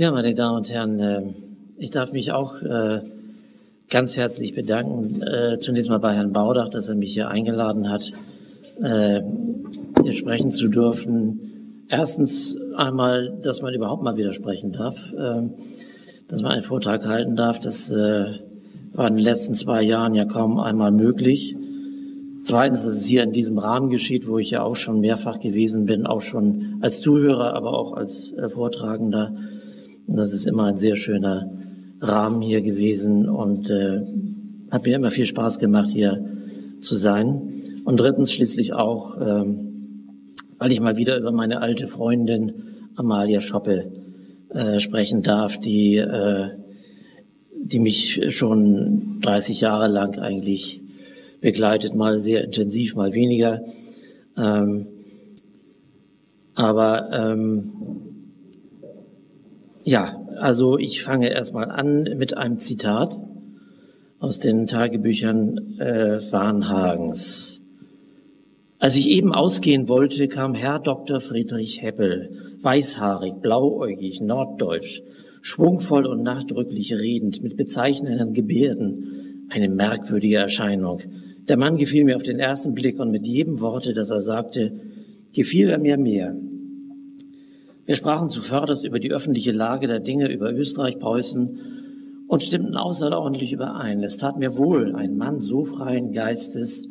Ja, meine Damen und Herren, äh, ich darf mich auch äh, ganz herzlich bedanken. Äh, zunächst mal bei Herrn Baudach, dass er mich hier eingeladen hat, hier sprechen zu dürfen. Erstens einmal, dass man überhaupt mal widersprechen darf, dass man einen Vortrag halten darf. Das war in den letzten zwei Jahren ja kaum einmal möglich. Zweitens, dass es hier in diesem Rahmen geschieht, wo ich ja auch schon mehrfach gewesen bin, auch schon als Zuhörer, aber auch als Vortragender. Das ist immer ein sehr schöner Rahmen hier gewesen und äh, hat mir immer viel Spaß gemacht, hier zu sein. Und drittens schließlich auch, ähm, weil ich mal wieder über meine alte Freundin Amalia Schoppe äh, sprechen darf, die, äh, die mich schon 30 Jahre lang eigentlich begleitet, mal sehr intensiv, mal weniger. Ähm, aber ähm, ja, also ich fange erstmal an mit einem Zitat aus den Tagebüchern äh, Warnhagens. Als ich eben ausgehen wollte, kam Herr Dr. Friedrich Heppel, weißhaarig, blauäugig, norddeutsch, schwungvoll und nachdrücklich redend, mit bezeichnenden Gebärden, eine merkwürdige Erscheinung. Der Mann gefiel mir auf den ersten Blick und mit jedem Worte, das er sagte, gefiel er mir mehr. Wir sprachen zuvörderst über die öffentliche Lage der Dinge, über Österreich, Preußen und stimmten außerordentlich überein. Es tat mir wohl, einen Mann so freien Geistes,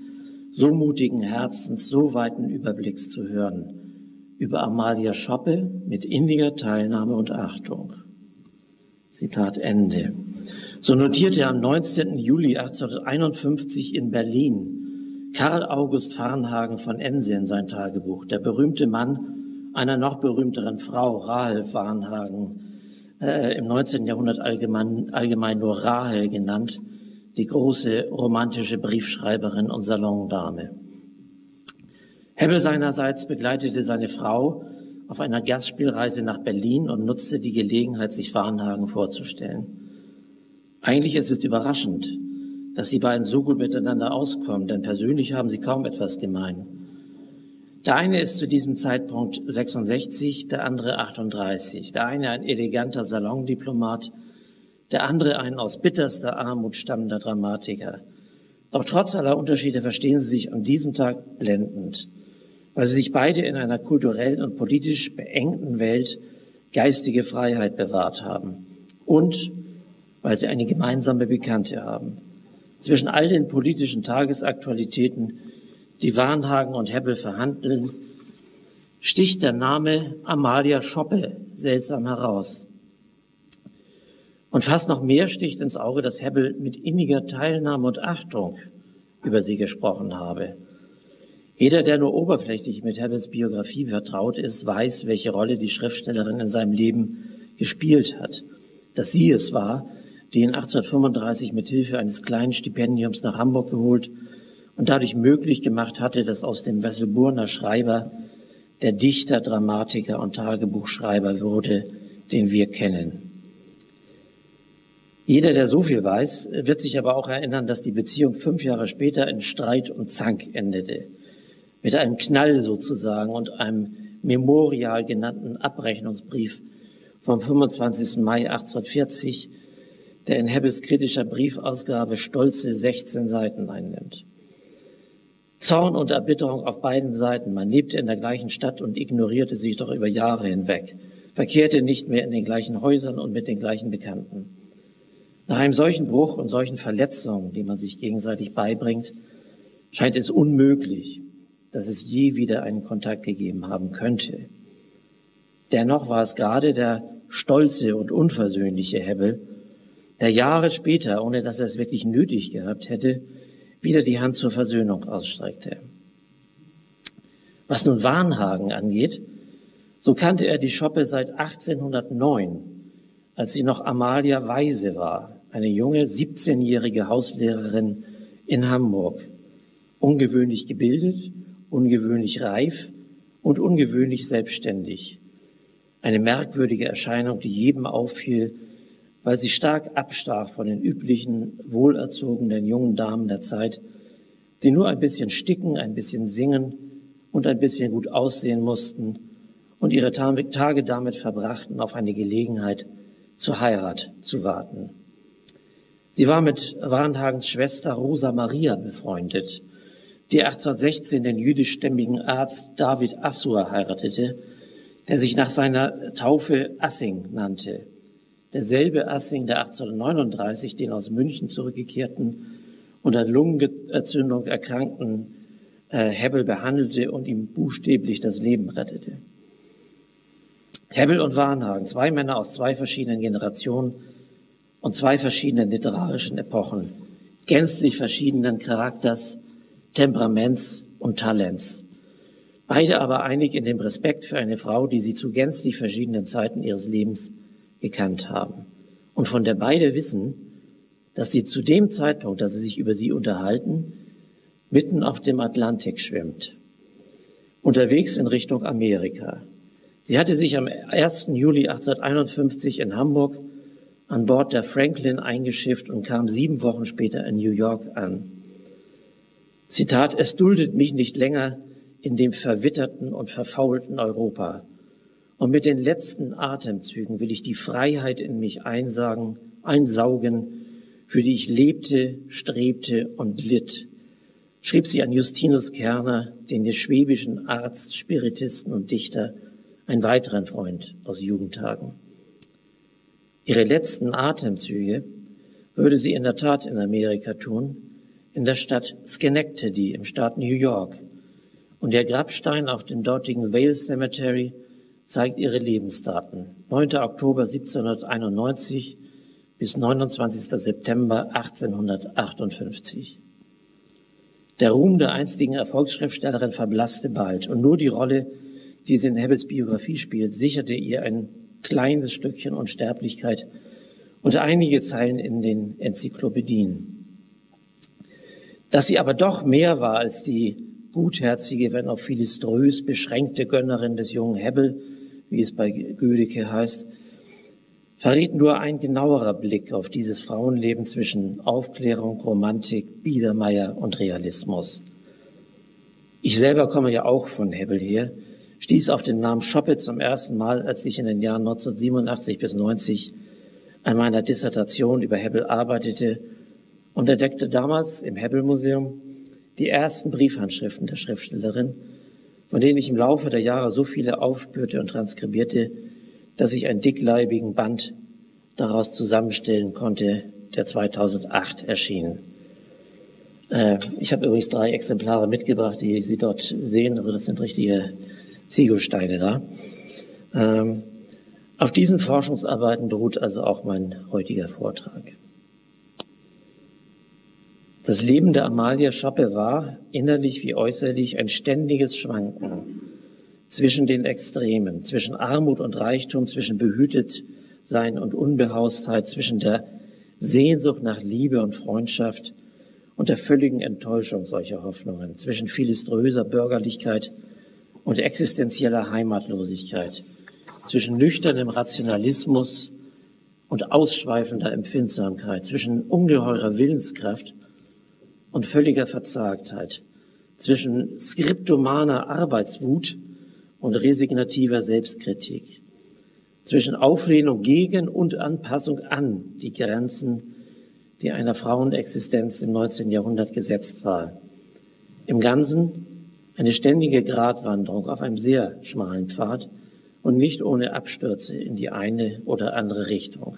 so mutigen Herzens, so weiten Überblicks zu hören. Über Amalia Schoppe mit inniger Teilnahme und Achtung. Zitat Ende. So notierte am 19. Juli 1851 in Berlin Karl August Farnhagen von Ense in sein Tagebuch, der berühmte Mann, einer noch berühmteren Frau, Rahel Warnhagen, äh, im 19. Jahrhundert allgemein, allgemein nur Rahel genannt, die große romantische Briefschreiberin und Salondame. Hebbel seinerseits begleitete seine Frau auf einer Gastspielreise nach Berlin und nutzte die Gelegenheit, sich Warnhagen vorzustellen. Eigentlich ist es überraschend, dass die beiden so gut miteinander auskommen, denn persönlich haben sie kaum etwas gemein. Der eine ist zu diesem Zeitpunkt 66, der andere 38. Der eine ein eleganter Salondiplomat, der andere ein aus bitterster Armut stammender Dramatiker. Doch trotz aller Unterschiede verstehen sie sich an diesem Tag blendend, weil sie sich beide in einer kulturell und politisch beengten Welt geistige Freiheit bewahrt haben und weil sie eine gemeinsame Bekannte haben. Zwischen all den politischen Tagesaktualitäten die Warnhagen und Hebbel verhandeln, sticht der Name Amalia Schoppe seltsam heraus. Und fast noch mehr sticht ins Auge, dass Hebbel mit inniger Teilnahme und Achtung über sie gesprochen habe. Jeder, der nur oberflächlich mit Hebbels Biografie vertraut ist, weiß, welche Rolle die Schriftstellerin in seinem Leben gespielt hat. Dass sie es war, die ihn 1835 mit Hilfe eines kleinen Stipendiums nach Hamburg geholt und dadurch möglich gemacht hatte, dass aus dem Wesselburner Schreiber der Dichter, Dramatiker und Tagebuchschreiber wurde, den wir kennen. Jeder, der so viel weiß, wird sich aber auch erinnern, dass die Beziehung fünf Jahre später in Streit und Zank endete. Mit einem Knall sozusagen und einem Memorial genannten Abrechnungsbrief vom 25. Mai 1840, der in Hebbels kritischer Briefausgabe stolze 16 Seiten einnimmt. Zorn und Erbitterung auf beiden Seiten. Man lebte in der gleichen Stadt und ignorierte sich doch über Jahre hinweg, verkehrte nicht mehr in den gleichen Häusern und mit den gleichen Bekannten. Nach einem solchen Bruch und solchen Verletzungen, die man sich gegenseitig beibringt, scheint es unmöglich, dass es je wieder einen Kontakt gegeben haben könnte. Dennoch war es gerade der stolze und unversöhnliche Hebbel, der Jahre später, ohne dass er es wirklich nötig gehabt hätte, wieder die Hand zur Versöhnung ausstreckte. Was nun Warnhagen angeht, so kannte er die Schoppe seit 1809, als sie noch Amalia Weise war, eine junge 17-jährige Hauslehrerin in Hamburg. Ungewöhnlich gebildet, ungewöhnlich reif und ungewöhnlich selbstständig. Eine merkwürdige Erscheinung, die jedem auffiel, weil sie stark abstach von den üblichen, wohlerzogenen jungen Damen der Zeit, die nur ein bisschen sticken, ein bisschen singen und ein bisschen gut aussehen mussten und ihre Tage damit verbrachten, auf eine Gelegenheit zur Heirat zu warten. Sie war mit Warnhagens Schwester Rosa Maria befreundet, die 1816 den jüdischstämmigen Arzt David Assur heiratete, der sich nach seiner Taufe Assing nannte. Derselbe Assing, der 1839 den aus München zurückgekehrten und an Lungenentzündung erkrankten äh, Hebbel behandelte und ihm buchstäblich das Leben rettete. Hebbel und Warnhagen, zwei Männer aus zwei verschiedenen Generationen und zwei verschiedenen literarischen Epochen, gänzlich verschiedenen Charakters, Temperaments und Talents. Beide aber einig in dem Respekt für eine Frau, die sie zu gänzlich verschiedenen Zeiten ihres Lebens gekannt haben. Und von der beide wissen, dass sie zu dem Zeitpunkt, dass sie sich über sie unterhalten, mitten auf dem Atlantik schwimmt, unterwegs in Richtung Amerika. Sie hatte sich am 1. Juli 1851 in Hamburg an Bord der Franklin eingeschifft und kam sieben Wochen später in New York an. Zitat, es duldet mich nicht länger in dem verwitterten und verfaulten Europa. Und mit den letzten Atemzügen will ich die Freiheit in mich einsagen, einsaugen, für die ich lebte, strebte und litt schrieb sie an Justinus Kerner, den schwäbischen Arzt, Spiritisten und Dichter, einen weiteren Freund aus Jugendtagen. Ihre letzten Atemzüge würde sie in der Tat in Amerika tun, in der Stadt Schenectady im Staat New York. Und der Grabstein auf dem dortigen Vale Cemetery zeigt ihre Lebensdaten. 9. Oktober 1791 bis 29. September 1858. Der Ruhm der einstigen Erfolgsschriftstellerin verblasste bald und nur die Rolle, die sie in Hebbels Biografie spielt, sicherte ihr ein kleines Stückchen Unsterblichkeit und einige Zeilen in den Enzyklopädien. Dass sie aber doch mehr war als die gutherzige, wenn auch philiströs beschränkte Gönnerin des jungen Hebbel, wie es bei Gödeke heißt, verriet nur ein genauerer Blick auf dieses Frauenleben zwischen Aufklärung, Romantik, Biedermeier und Realismus. Ich selber komme ja auch von Hebbel her, stieß auf den Namen Schoppe zum ersten Mal, als ich in den Jahren 1987 bis 90 an meiner Dissertation über Hebbel arbeitete und entdeckte damals im Hebbel-Museum die ersten Briefhandschriften der Schriftstellerin, von denen ich im Laufe der Jahre so viele aufspürte und transkribierte, dass ich einen dickleibigen Band daraus zusammenstellen konnte, der 2008 erschien. Äh, ich habe übrigens drei Exemplare mitgebracht, die Sie dort sehen. Also das sind richtige Ziegelsteine da. Ähm, auf diesen Forschungsarbeiten beruht also auch mein heutiger Vortrag. Das Leben der Amalia Schoppe war, innerlich wie äußerlich, ein ständiges Schwanken zwischen den Extremen, zwischen Armut und Reichtum, zwischen behütet sein und Unbehaustheit, zwischen der Sehnsucht nach Liebe und Freundschaft und der völligen Enttäuschung solcher Hoffnungen, zwischen philiströser Bürgerlichkeit und existenzieller Heimatlosigkeit, zwischen nüchternem Rationalismus und ausschweifender Empfindsamkeit, zwischen ungeheurer Willenskraft und völliger Verzagtheit, zwischen skriptomaner Arbeitswut und resignativer Selbstkritik, zwischen Auflehnung gegen und Anpassung an die Grenzen, die einer Frauenexistenz im 19. Jahrhundert gesetzt war. Im Ganzen eine ständige Gratwanderung auf einem sehr schmalen Pfad und nicht ohne Abstürze in die eine oder andere Richtung.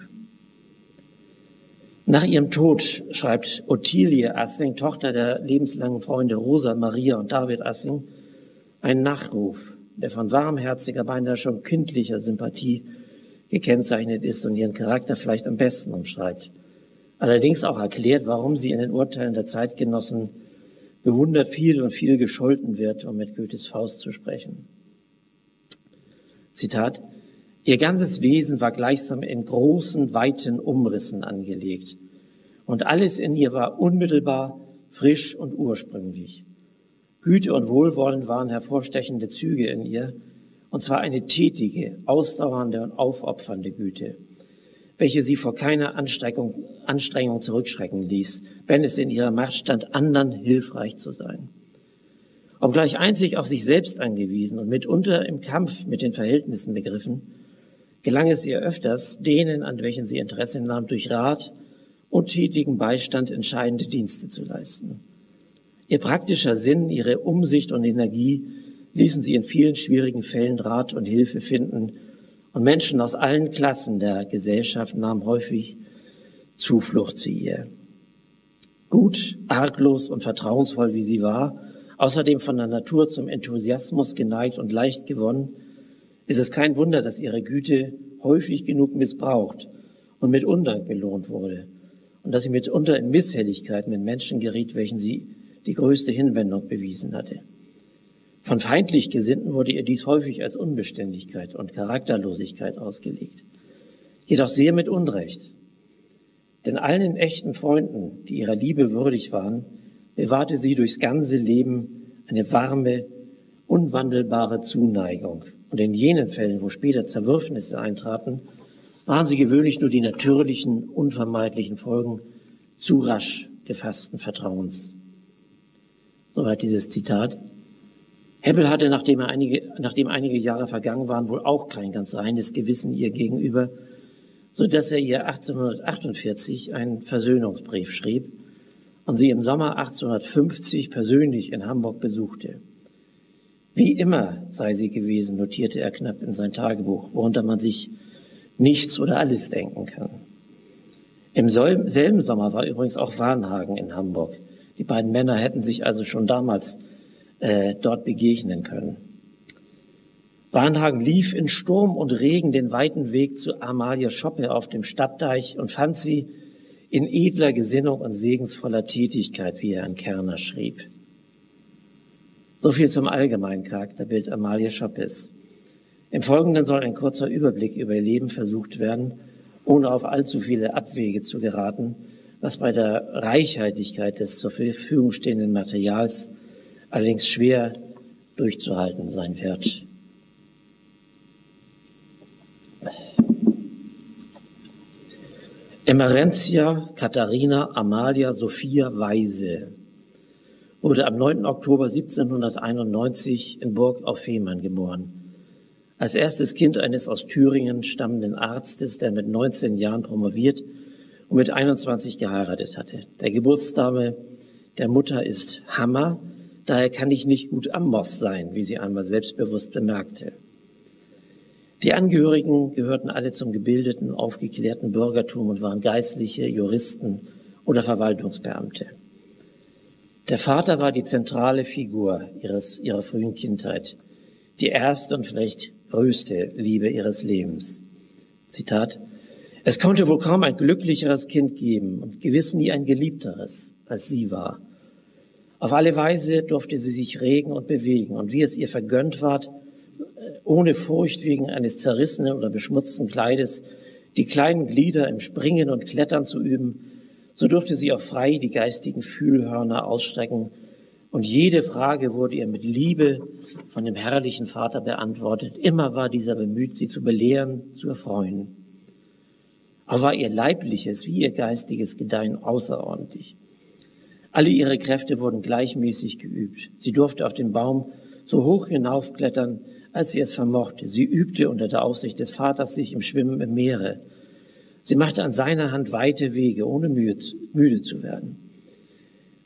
Nach ihrem Tod schreibt Ottilie Assing, Tochter der lebenslangen Freunde Rosa Maria und David Assing, einen Nachruf der von warmherziger, beinahe schon kindlicher Sympathie gekennzeichnet ist und ihren Charakter vielleicht am besten umschreibt. Allerdings auch erklärt, warum sie in den Urteilen der Zeitgenossen bewundert viel und viel gescholten wird, um mit Goethes Faust zu sprechen. Zitat, Ihr ganzes Wesen war gleichsam in großen, weiten Umrissen angelegt. Und alles in ihr war unmittelbar, frisch und ursprünglich. Güte und Wohlwollen waren hervorstechende Züge in ihr, und zwar eine tätige, ausdauernde und aufopfernde Güte, welche sie vor keiner Anstrengung, Anstrengung zurückschrecken ließ, wenn es in ihrer Macht stand, anderen hilfreich zu sein. Obgleich einzig auf sich selbst angewiesen und mitunter im Kampf mit den Verhältnissen begriffen, gelang es ihr öfters, denen, an welchen sie Interesse nahm, durch Rat und tätigen Beistand entscheidende Dienste zu leisten. Ihr praktischer Sinn, ihre Umsicht und Energie ließen sie in vielen schwierigen Fällen Rat und Hilfe finden und Menschen aus allen Klassen der Gesellschaft nahmen häufig Zuflucht zu ihr. Gut, arglos und vertrauensvoll wie sie war, außerdem von der Natur zum Enthusiasmus geneigt und leicht gewonnen, ist es kein Wunder, dass ihre Güte häufig genug missbraucht und mit Undank belohnt wurde und dass sie mitunter in Misshelligkeit mit Menschen geriet, welchen sie die größte Hinwendung bewiesen hatte. Von feindlich Gesinnten wurde ihr dies häufig als Unbeständigkeit und Charakterlosigkeit ausgelegt. Jedoch sehr mit Unrecht. Denn allen echten Freunden, die ihrer Liebe würdig waren, bewahrte sie durchs ganze Leben eine warme, unwandelbare Zuneigung. Und in jenen Fällen, wo später Zerwürfnisse eintraten, waren sie gewöhnlich nur die natürlichen, unvermeidlichen Folgen zu rasch gefassten Vertrauens. Soweit dieses Zitat. Hebbel hatte, nachdem, er einige, nachdem einige Jahre vergangen waren, wohl auch kein ganz reines Gewissen ihr gegenüber, so dass er ihr 1848 einen Versöhnungsbrief schrieb und sie im Sommer 1850 persönlich in Hamburg besuchte. Wie immer sei sie gewesen, notierte er knapp in sein Tagebuch, worunter man sich nichts oder alles denken kann. Im selben Sommer war übrigens auch Warnhagen in Hamburg. Die beiden Männer hätten sich also schon damals äh, dort begegnen können. Warnhagen lief in Sturm und Regen den weiten Weg zu Amalia Schoppe auf dem Stadtdeich und fand sie in edler Gesinnung und segensvoller Tätigkeit, wie er an Kerner schrieb. So viel zum allgemeinen Charakterbild Amalia Schoppes. Im Folgenden soll ein kurzer Überblick über ihr Leben versucht werden, ohne auf allzu viele Abwege zu geraten, was bei der Reichhaltigkeit des zur Verfügung stehenden Materials allerdings schwer durchzuhalten sein wird. Emerentia Katharina Amalia Sophia Weise wurde am 9. Oktober 1791 in Burg auf Fehmarn geboren. Als erstes Kind eines aus Thüringen stammenden Arztes, der mit 19 Jahren promoviert und mit 21 geheiratet hatte. Der Geburtsdame der Mutter ist Hammer, Daher kann ich nicht gut Amboss sein, wie sie einmal selbstbewusst bemerkte. Die Angehörigen gehörten alle zum gebildeten, aufgeklärten Bürgertum und waren Geistliche, Juristen oder Verwaltungsbeamte. Der Vater war die zentrale Figur ihres, ihrer frühen Kindheit, die erste und vielleicht größte Liebe ihres Lebens. Zitat, es konnte wohl kaum ein glücklicheres Kind geben und gewiss nie ein geliebteres, als sie war. Auf alle Weise durfte sie sich regen und bewegen und wie es ihr vergönnt ward, ohne Furcht wegen eines zerrissenen oder beschmutzten Kleides, die kleinen Glieder im Springen und Klettern zu üben, so durfte sie auch frei die geistigen Fühlhörner ausstrecken und jede Frage wurde ihr mit Liebe von dem herrlichen Vater beantwortet. Immer war dieser bemüht, sie zu belehren, zu erfreuen. Aber war ihr leibliches wie ihr geistiges Gedeihen außerordentlich. Alle ihre Kräfte wurden gleichmäßig geübt. Sie durfte auf den Baum so hoch hinaufklettern, als sie es vermochte. Sie übte unter der Aufsicht des Vaters sich im Schwimmen im Meere. Sie machte an seiner Hand weite Wege, ohne müde zu werden.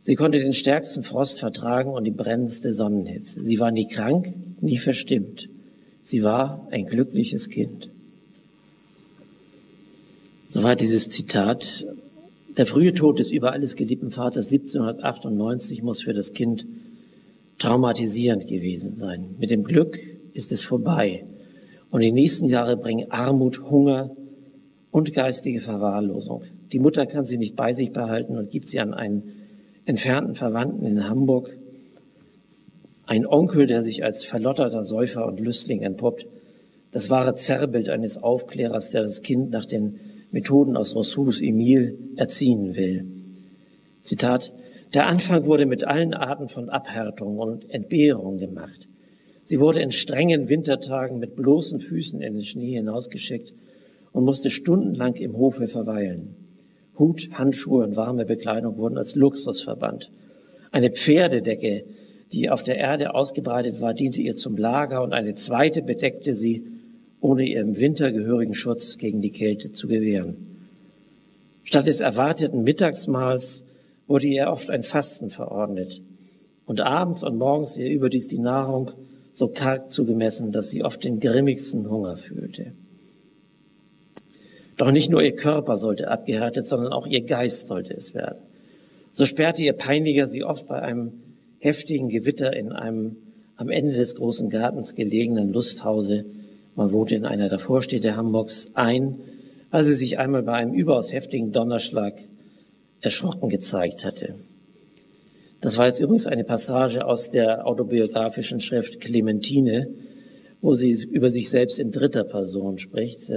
Sie konnte den stärksten Frost vertragen und die brennendste Sonnenhitze. Sie war nie krank, nie verstimmt. Sie war ein glückliches Kind. Soweit dieses Zitat der frühe Tod des über alles geliebten Vaters 1798 muss für das Kind traumatisierend gewesen sein. Mit dem Glück ist es vorbei. Und die nächsten Jahre bringen Armut, Hunger und geistige Verwahrlosung. Die Mutter kann sie nicht bei sich behalten und gibt sie an einen entfernten Verwandten in Hamburg. Ein Onkel, der sich als verlotterter Säufer und Lüstling entpuppt. Das wahre Zerrbild eines Aufklärers, der das Kind nach den Methoden aus Rousseaus Emile erziehen will. Zitat, der Anfang wurde mit allen Arten von Abhärtung und Entbehrung gemacht. Sie wurde in strengen Wintertagen mit bloßen Füßen in den Schnee hinausgeschickt und musste stundenlang im Hofe verweilen. Hut, Handschuhe und warme Bekleidung wurden als Luxus verbannt. Eine Pferdedecke, die auf der Erde ausgebreitet war, diente ihr zum Lager und eine zweite bedeckte sie ohne ihr im Winter gehörigen Schutz gegen die Kälte zu gewähren. Statt des erwarteten Mittagsmahls wurde ihr oft ein Fasten verordnet und abends und morgens ihr überdies die Nahrung so karg zugemessen, dass sie oft den grimmigsten Hunger fühlte. Doch nicht nur ihr Körper sollte abgehärtet, sondern auch ihr Geist sollte es werden. So sperrte ihr Peiniger sie oft bei einem heftigen Gewitter in einem am Ende des großen Gartens gelegenen Lusthause, man wohnte in einer der Vorstädte Hamburgs, ein, weil sie sich einmal bei einem überaus heftigen Donnerschlag erschrocken gezeigt hatte. Das war jetzt übrigens eine Passage aus der autobiografischen Schrift Clementine, wo sie über sich selbst in dritter Person spricht.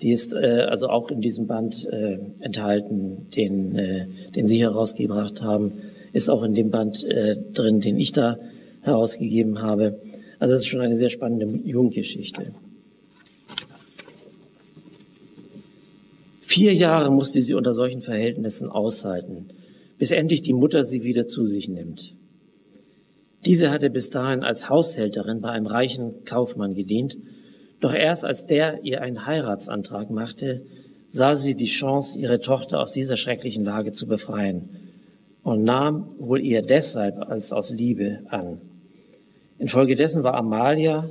Die ist äh, also auch in diesem Band äh, enthalten, den, äh, den Sie herausgebracht haben, ist auch in dem Band äh, drin, den ich da herausgegeben habe. Also das ist schon eine sehr spannende Jugendgeschichte. Vier Jahre musste sie unter solchen Verhältnissen aushalten, bis endlich die Mutter sie wieder zu sich nimmt. Diese hatte bis dahin als Haushälterin bei einem reichen Kaufmann gedient doch erst als der ihr einen Heiratsantrag machte, sah sie die Chance, ihre Tochter aus dieser schrecklichen Lage zu befreien und nahm wohl eher deshalb als aus Liebe an. Infolgedessen war Amalia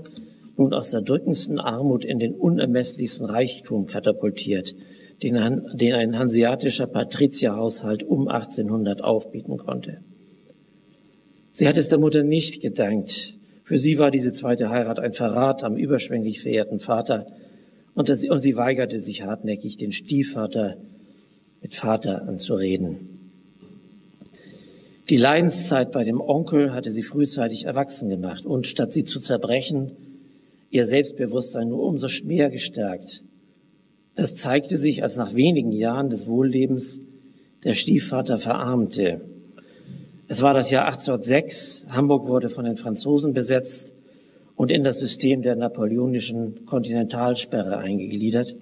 nun aus der drückendsten Armut in den unermesslichsten Reichtum katapultiert, den, den ein hanseatischer Patrizierhaushalt um 1800 aufbieten konnte. Sie hat es der Mutter nicht gedankt, für sie war diese zweite Heirat ein Verrat am überschwänglich verehrten Vater und, das, und sie weigerte sich hartnäckig, den Stiefvater mit Vater anzureden. Die Leidenszeit bei dem Onkel hatte sie frühzeitig erwachsen gemacht und statt sie zu zerbrechen, ihr Selbstbewusstsein nur umso mehr gestärkt. Das zeigte sich, als nach wenigen Jahren des Wohllebens der Stiefvater verarmte es war das Jahr 1806. Hamburg wurde von den Franzosen besetzt und in das System der napoleonischen Kontinentalsperre eingegliedert.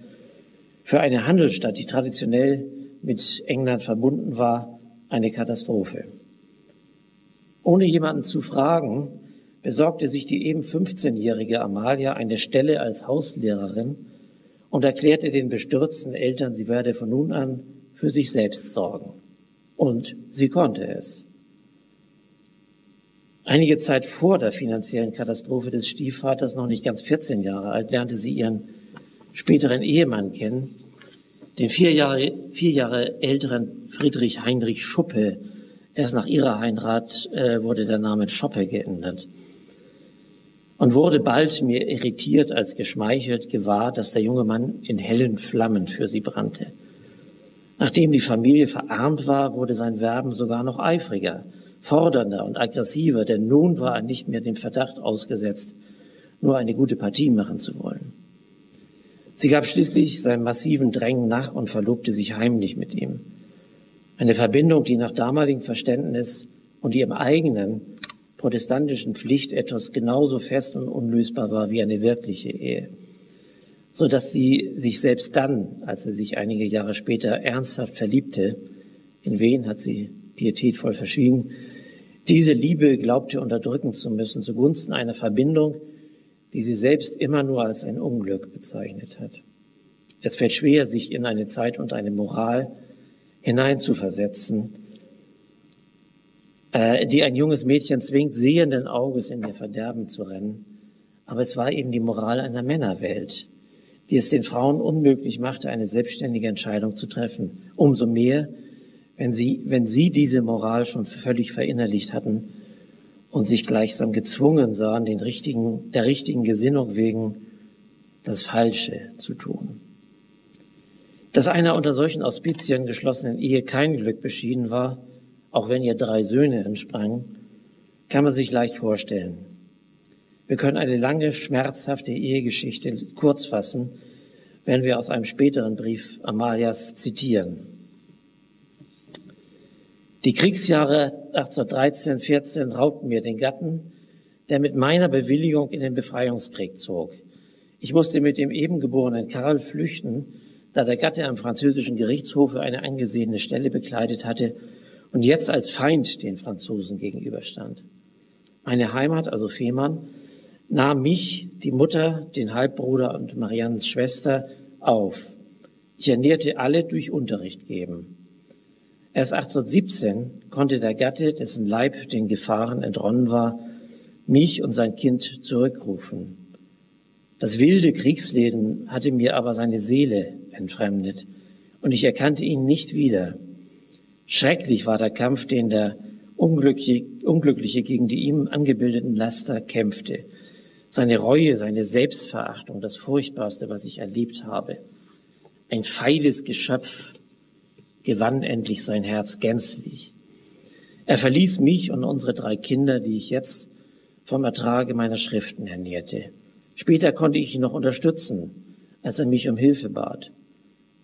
Für eine Handelsstadt, die traditionell mit England verbunden war, eine Katastrophe. Ohne jemanden zu fragen, besorgte sich die eben 15-jährige Amalia eine Stelle als Hauslehrerin und erklärte den bestürzten Eltern, sie werde von nun an für sich selbst sorgen. Und sie konnte es. Einige Zeit vor der finanziellen Katastrophe des Stiefvaters, noch nicht ganz 14 Jahre alt, lernte sie ihren späteren Ehemann kennen, den vier Jahre, vier Jahre älteren Friedrich Heinrich Schuppe. Erst nach ihrer Heirat äh, wurde der Name Schoppe geändert und wurde bald mehr irritiert als geschmeichelt gewahr, dass der junge Mann in hellen Flammen für sie brannte. Nachdem die Familie verarmt war, wurde sein Werben sogar noch eifriger fordernder und aggressiver, denn nun war er nicht mehr dem Verdacht ausgesetzt, nur eine gute Partie machen zu wollen. Sie gab schließlich seinem massiven Drängen nach und verlobte sich heimlich mit ihm. Eine Verbindung, die nach damaligem Verständnis und ihrem eigenen protestantischen Pflichtethos genauso fest und unlösbar war wie eine wirkliche Ehe, so dass sie sich selbst dann, als sie sich einige Jahre später ernsthaft verliebte, in wen hat sie pietätvoll verschwiegen, diese Liebe glaubte unterdrücken zu müssen zugunsten einer Verbindung, die sie selbst immer nur als ein Unglück bezeichnet hat. Es fällt schwer, sich in eine Zeit und eine Moral hineinzuversetzen, äh, die ein junges Mädchen zwingt, sehenden Auges in ihr Verderben zu rennen. Aber es war eben die Moral einer Männerwelt, die es den Frauen unmöglich machte, eine selbstständige Entscheidung zu treffen. Umso mehr, wenn sie, wenn sie diese Moral schon völlig verinnerlicht hatten und sich gleichsam gezwungen sahen, den richtigen, der richtigen Gesinnung wegen das Falsche zu tun. Dass einer unter solchen Auspizien geschlossenen Ehe kein Glück beschieden war, auch wenn ihr drei Söhne entsprangen, kann man sich leicht vorstellen. Wir können eine lange, schmerzhafte Ehegeschichte kurz fassen, wenn wir aus einem späteren Brief Amalias zitieren. Die Kriegsjahre 1813, 14 raubten mir den Gatten, der mit meiner Bewilligung in den Befreiungskrieg zog. Ich musste mit dem eben geborenen Karl flüchten, da der Gatte am französischen Gerichtshofe eine angesehene Stelle bekleidet hatte und jetzt als Feind den Franzosen gegenüberstand. Meine Heimat, also Fehmarn, nahm mich, die Mutter, den Halbbruder und Mariannes Schwester auf. Ich ernährte alle durch Unterricht geben. Erst 1817 konnte der Gatte, dessen Leib den Gefahren entronnen war, mich und sein Kind zurückrufen. Das wilde Kriegsleben hatte mir aber seine Seele entfremdet und ich erkannte ihn nicht wieder. Schrecklich war der Kampf, den der Unglückliche, gegen die ihm angebildeten Laster kämpfte. Seine Reue, seine Selbstverachtung, das Furchtbarste, was ich erlebt habe. Ein feiles Geschöpf gewann endlich sein Herz gänzlich. Er verließ mich und unsere drei Kinder, die ich jetzt vom Ertrage meiner Schriften ernährte. Später konnte ich ihn noch unterstützen, als er mich um Hilfe bat.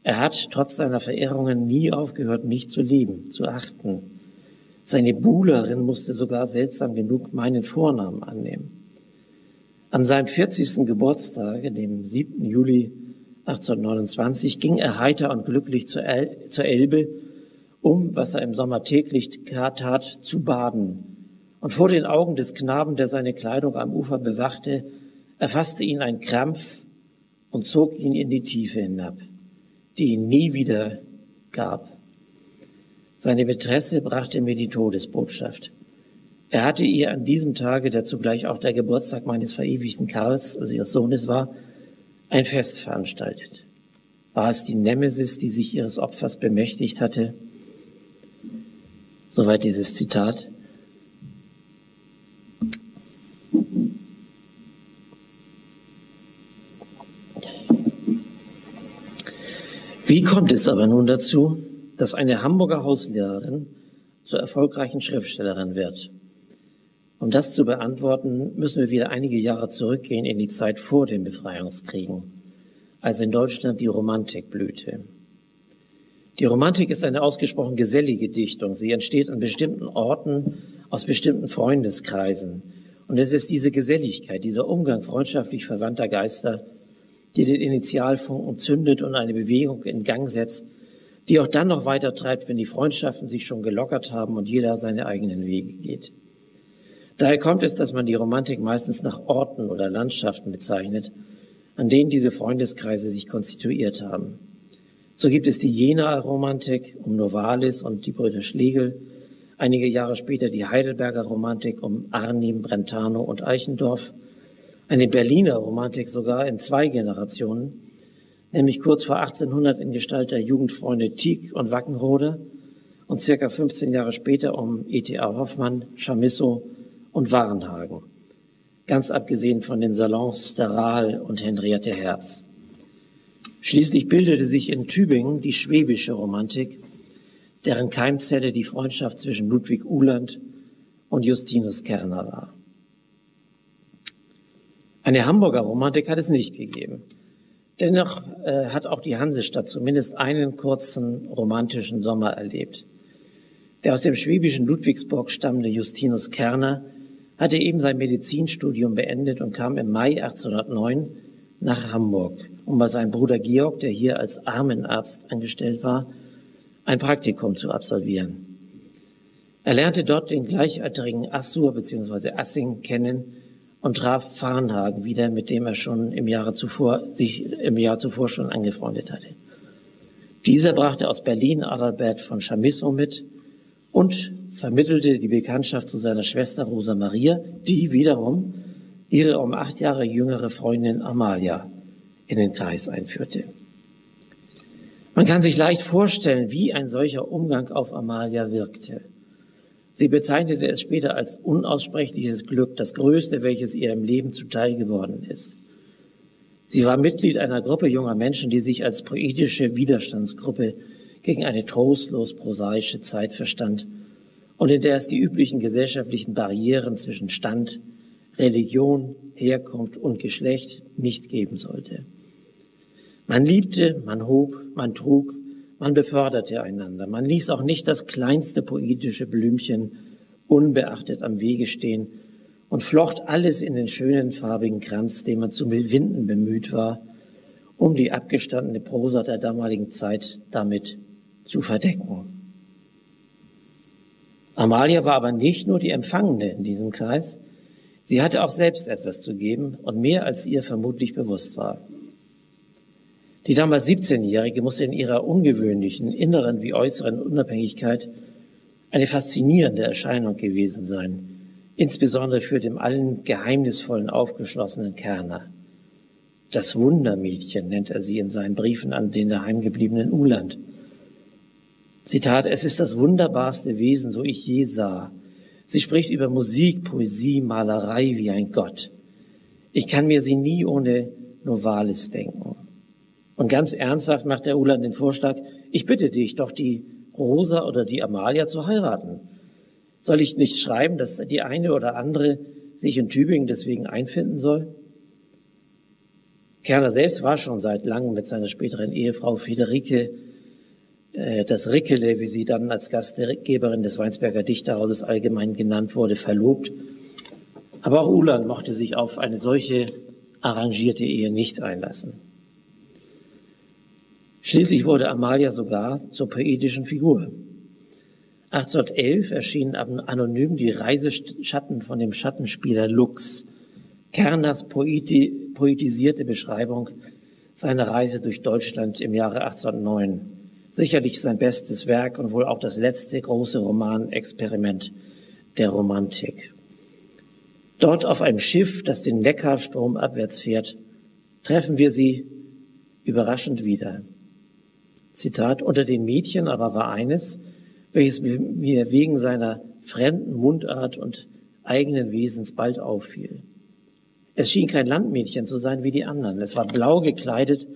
Er hat trotz seiner Verehrungen nie aufgehört, mich zu lieben, zu achten. Seine Buhlerin musste sogar seltsam genug meinen Vornamen annehmen. An seinem 40. Geburtstag, dem 7. Juli 1829, ging er heiter und glücklich zur, El zur Elbe, um, was er im Sommer täglich tat, zu baden. Und vor den Augen des Knaben, der seine Kleidung am Ufer bewachte, erfasste ihn ein Krampf und zog ihn in die Tiefe hinab, die ihn nie wieder gab. Seine Mätresse brachte mir die Todesbotschaft. Er hatte ihr an diesem Tage, der zugleich auch der Geburtstag meines verewigten Karls, also ihres Sohnes war, ein Fest veranstaltet. War es die Nemesis, die sich ihres Opfers bemächtigt hatte? Soweit dieses Zitat. Wie kommt es aber nun dazu, dass eine Hamburger Hauslehrerin zur erfolgreichen Schriftstellerin wird. Um das zu beantworten, müssen wir wieder einige Jahre zurückgehen in die Zeit vor den Befreiungskriegen, als in Deutschland die Romantik blühte. Die Romantik ist eine ausgesprochen gesellige Dichtung. Sie entsteht an bestimmten Orten, aus bestimmten Freundeskreisen. Und es ist diese Geselligkeit, dieser Umgang freundschaftlich verwandter Geister, die den Initialfunken zündet und eine Bewegung in Gang setzt, die auch dann noch weiter treibt, wenn die Freundschaften sich schon gelockert haben und jeder seine eigenen Wege geht. Daher kommt es, dass man die Romantik meistens nach Orten oder Landschaften bezeichnet, an denen diese Freundeskreise sich konstituiert haben. So gibt es die Jenaer Romantik um Novalis und die Brüder Schlegel, einige Jahre später die Heidelberger Romantik um Arnim, Brentano und Eichendorff, eine Berliner Romantik sogar in zwei Generationen, nämlich kurz vor 1800 in Gestalt der Jugendfreunde Tieck und Wackenrode und circa 15 Jahre später um E.T.A. Hoffmann, Chamisso und Warenhagen. Ganz abgesehen von den Salons der Rahl und Henriette Herz. Schließlich bildete sich in Tübingen die schwäbische Romantik, deren Keimzelle die Freundschaft zwischen Ludwig Uhland und Justinus Kerner war. Eine Hamburger Romantik hat es nicht gegeben. Dennoch äh, hat auch die Hansestadt zumindest einen kurzen romantischen Sommer erlebt. Der aus dem schwäbischen Ludwigsburg stammende Justinus Kerner hatte eben sein Medizinstudium beendet und kam im Mai 1809 nach Hamburg, um bei seinem Bruder Georg, der hier als Armenarzt angestellt war, ein Praktikum zu absolvieren. Er lernte dort den gleichaltrigen Assur bzw. Assing kennen, und traf Farnhagen wieder, mit dem er schon im Jahre zuvor, sich im Jahr zuvor schon angefreundet hatte. Dieser brachte aus Berlin Adalbert von Chamisso mit und vermittelte die Bekanntschaft zu seiner Schwester Rosa Maria, die wiederum ihre um acht Jahre jüngere Freundin Amalia in den Kreis einführte. Man kann sich leicht vorstellen, wie ein solcher Umgang auf Amalia wirkte. Sie bezeichnete es später als unaussprechliches Glück, das größte, welches ihr im Leben zuteil geworden ist. Sie war Mitglied einer Gruppe junger Menschen, die sich als poetische Widerstandsgruppe gegen eine trostlos prosaische Zeit verstand und in der es die üblichen gesellschaftlichen Barrieren zwischen Stand, Religion, Herkunft und Geschlecht nicht geben sollte. Man liebte, man hob, man trug, man beförderte einander. Man ließ auch nicht das kleinste poetische Blümchen unbeachtet am Wege stehen und flocht alles in den schönen farbigen Kranz, den man zu bewinden bemüht war, um die abgestandene Prosa der damaligen Zeit damit zu verdecken. Amalia war aber nicht nur die Empfangene in diesem Kreis. Sie hatte auch selbst etwas zu geben und mehr als ihr vermutlich bewusst war. Die damals 17-Jährige musste in ihrer ungewöhnlichen inneren wie äußeren Unabhängigkeit eine faszinierende Erscheinung gewesen sein, insbesondere für den allen geheimnisvollen, aufgeschlossenen Kerner. Das Wundermädchen nennt er sie in seinen Briefen an den daheimgebliebenen Uland. Zitat, es ist das wunderbarste Wesen, so ich je sah. Sie spricht über Musik, Poesie, Malerei wie ein Gott. Ich kann mir sie nie ohne Novalis denken. Und ganz ernsthaft macht der Uland den Vorschlag, ich bitte dich doch, die Rosa oder die Amalia zu heiraten. Soll ich nicht schreiben, dass die eine oder andere sich in Tübingen deswegen einfinden soll? Kerner selbst war schon seit langem mit seiner späteren Ehefrau Friederike das Rickele, wie sie dann als Gastgeberin des Weinsberger Dichterhauses allgemein genannt wurde, verlobt. Aber auch Ulan mochte sich auf eine solche arrangierte Ehe nicht einlassen. Schließlich wurde Amalia sogar zur poetischen Figur. 1811 erschienen anonym die Reiseschatten von dem Schattenspieler Lux, Kerners poeti poetisierte Beschreibung seiner Reise durch Deutschland im Jahre 1809. Sicherlich sein bestes Werk und wohl auch das letzte große Romanexperiment der Romantik. Dort auf einem Schiff, das den Neckarstrom abwärts fährt, treffen wir sie überraschend wieder. Zitat, unter den Mädchen aber war eines, welches mir wegen seiner fremden Mundart und eigenen Wesens bald auffiel. Es schien kein Landmädchen zu sein wie die anderen. Es war blau gekleidet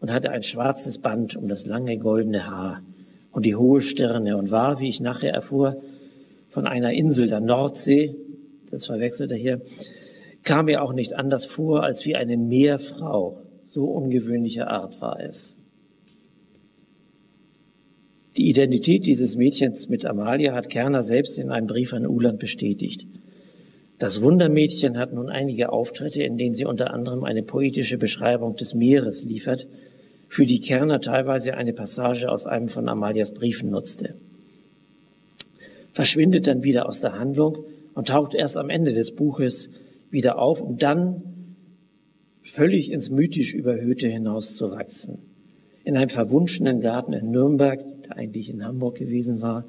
und hatte ein schwarzes Band um das lange goldene Haar und die hohe Stirne und war, wie ich nachher erfuhr, von einer Insel der Nordsee, das verwechselt er hier, kam mir auch nicht anders vor als wie eine Meerfrau. So ungewöhnliche Art war es. Die Identität dieses Mädchens mit Amalia hat Kerner selbst in einem Brief an Uland bestätigt. Das Wundermädchen hat nun einige Auftritte, in denen sie unter anderem eine poetische Beschreibung des Meeres liefert, für die Kerner teilweise eine Passage aus einem von Amalias Briefen nutzte. Verschwindet dann wieder aus der Handlung und taucht erst am Ende des Buches wieder auf, um dann völlig ins mythisch Überhöhte hinauszuwachsen. In einem verwunschenen Garten in Nürnberg, der eigentlich in Hamburg gewesen war,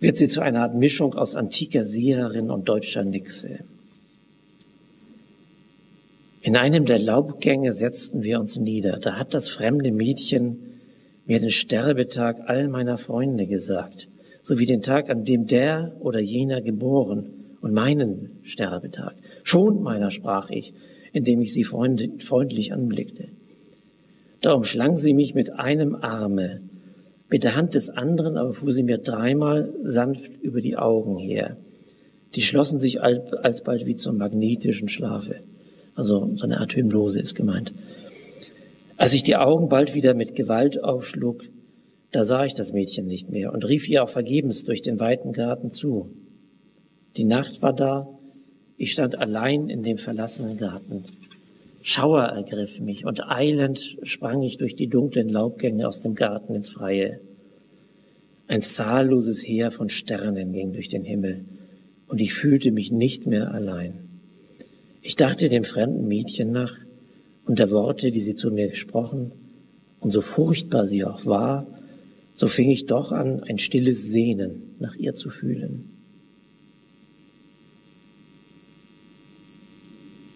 wird sie zu einer Art Mischung aus antiker Seherin und deutscher Nixe. In einem der Laubgänge setzten wir uns nieder. Da hat das fremde Mädchen mir den Sterbetag all meiner Freunde gesagt, sowie den Tag, an dem der oder jener geboren und meinen Sterbetag. Schont meiner, sprach ich, indem ich sie freundlich anblickte. Da umschlang sie mich mit einem Arme mit der Hand des anderen aber fuhr sie mir dreimal sanft über die Augen her. Die schlossen sich alsbald wie zum magnetischen Schlafe. Also so eine Art Hypnose ist gemeint. Als ich die Augen bald wieder mit Gewalt aufschlug, da sah ich das Mädchen nicht mehr und rief ihr auch vergebens durch den weiten Garten zu. Die Nacht war da, ich stand allein in dem verlassenen Garten. Schauer ergriff mich und eilend sprang ich durch die dunklen Laubgänge aus dem Garten ins Freie. Ein zahlloses Heer von Sternen ging durch den Himmel und ich fühlte mich nicht mehr allein. Ich dachte dem fremden Mädchen nach und der Worte, die sie zu mir gesprochen, und so furchtbar sie auch war, so fing ich doch an, ein stilles Sehnen nach ihr zu fühlen.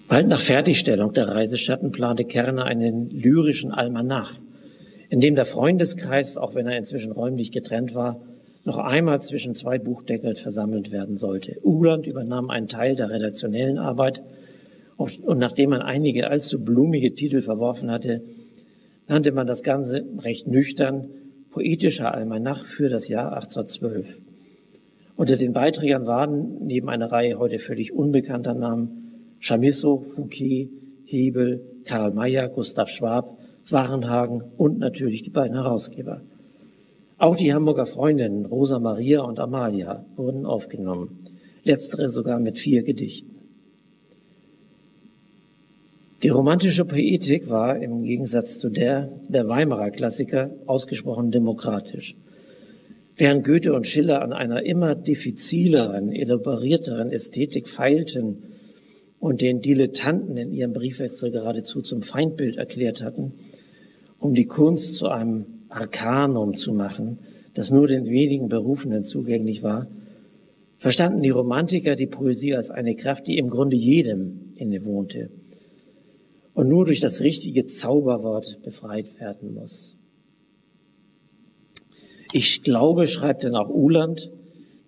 Bald nach Fertigstellung der Reiseschatten plante Kerner einen lyrischen Almanach, in dem der Freundeskreis, auch wenn er inzwischen räumlich getrennt war, noch einmal zwischen zwei Buchdeckeln versammelt werden sollte. Uland übernahm einen Teil der redaktionellen Arbeit und nachdem man einige allzu blumige Titel verworfen hatte, nannte man das Ganze recht nüchtern Poetischer Almanach für das Jahr 1812. Unter den Beiträgern waren neben einer Reihe heute völlig unbekannter Namen Chamisso, Fouquet, Hebel, Karl Mayer, Gustav Schwab, Warenhagen und natürlich die beiden Herausgeber. Auch die Hamburger Freundinnen Rosa Maria und Amalia wurden aufgenommen, letztere sogar mit vier Gedichten. Die romantische Poetik war im Gegensatz zu der der Weimarer Klassiker ausgesprochen demokratisch. Während Goethe und Schiller an einer immer diffizileren, elaborierteren Ästhetik feilten und den Dilettanten in ihrem Briefwechsel geradezu zum Feindbild erklärt hatten, um die Kunst zu einem Arkanum zu machen, das nur den wenigen Berufenen zugänglich war, verstanden die Romantiker die Poesie als eine Kraft, die im Grunde jedem innewohnte und nur durch das richtige Zauberwort befreit werden muss. Ich glaube, schreibt dann auch Uland,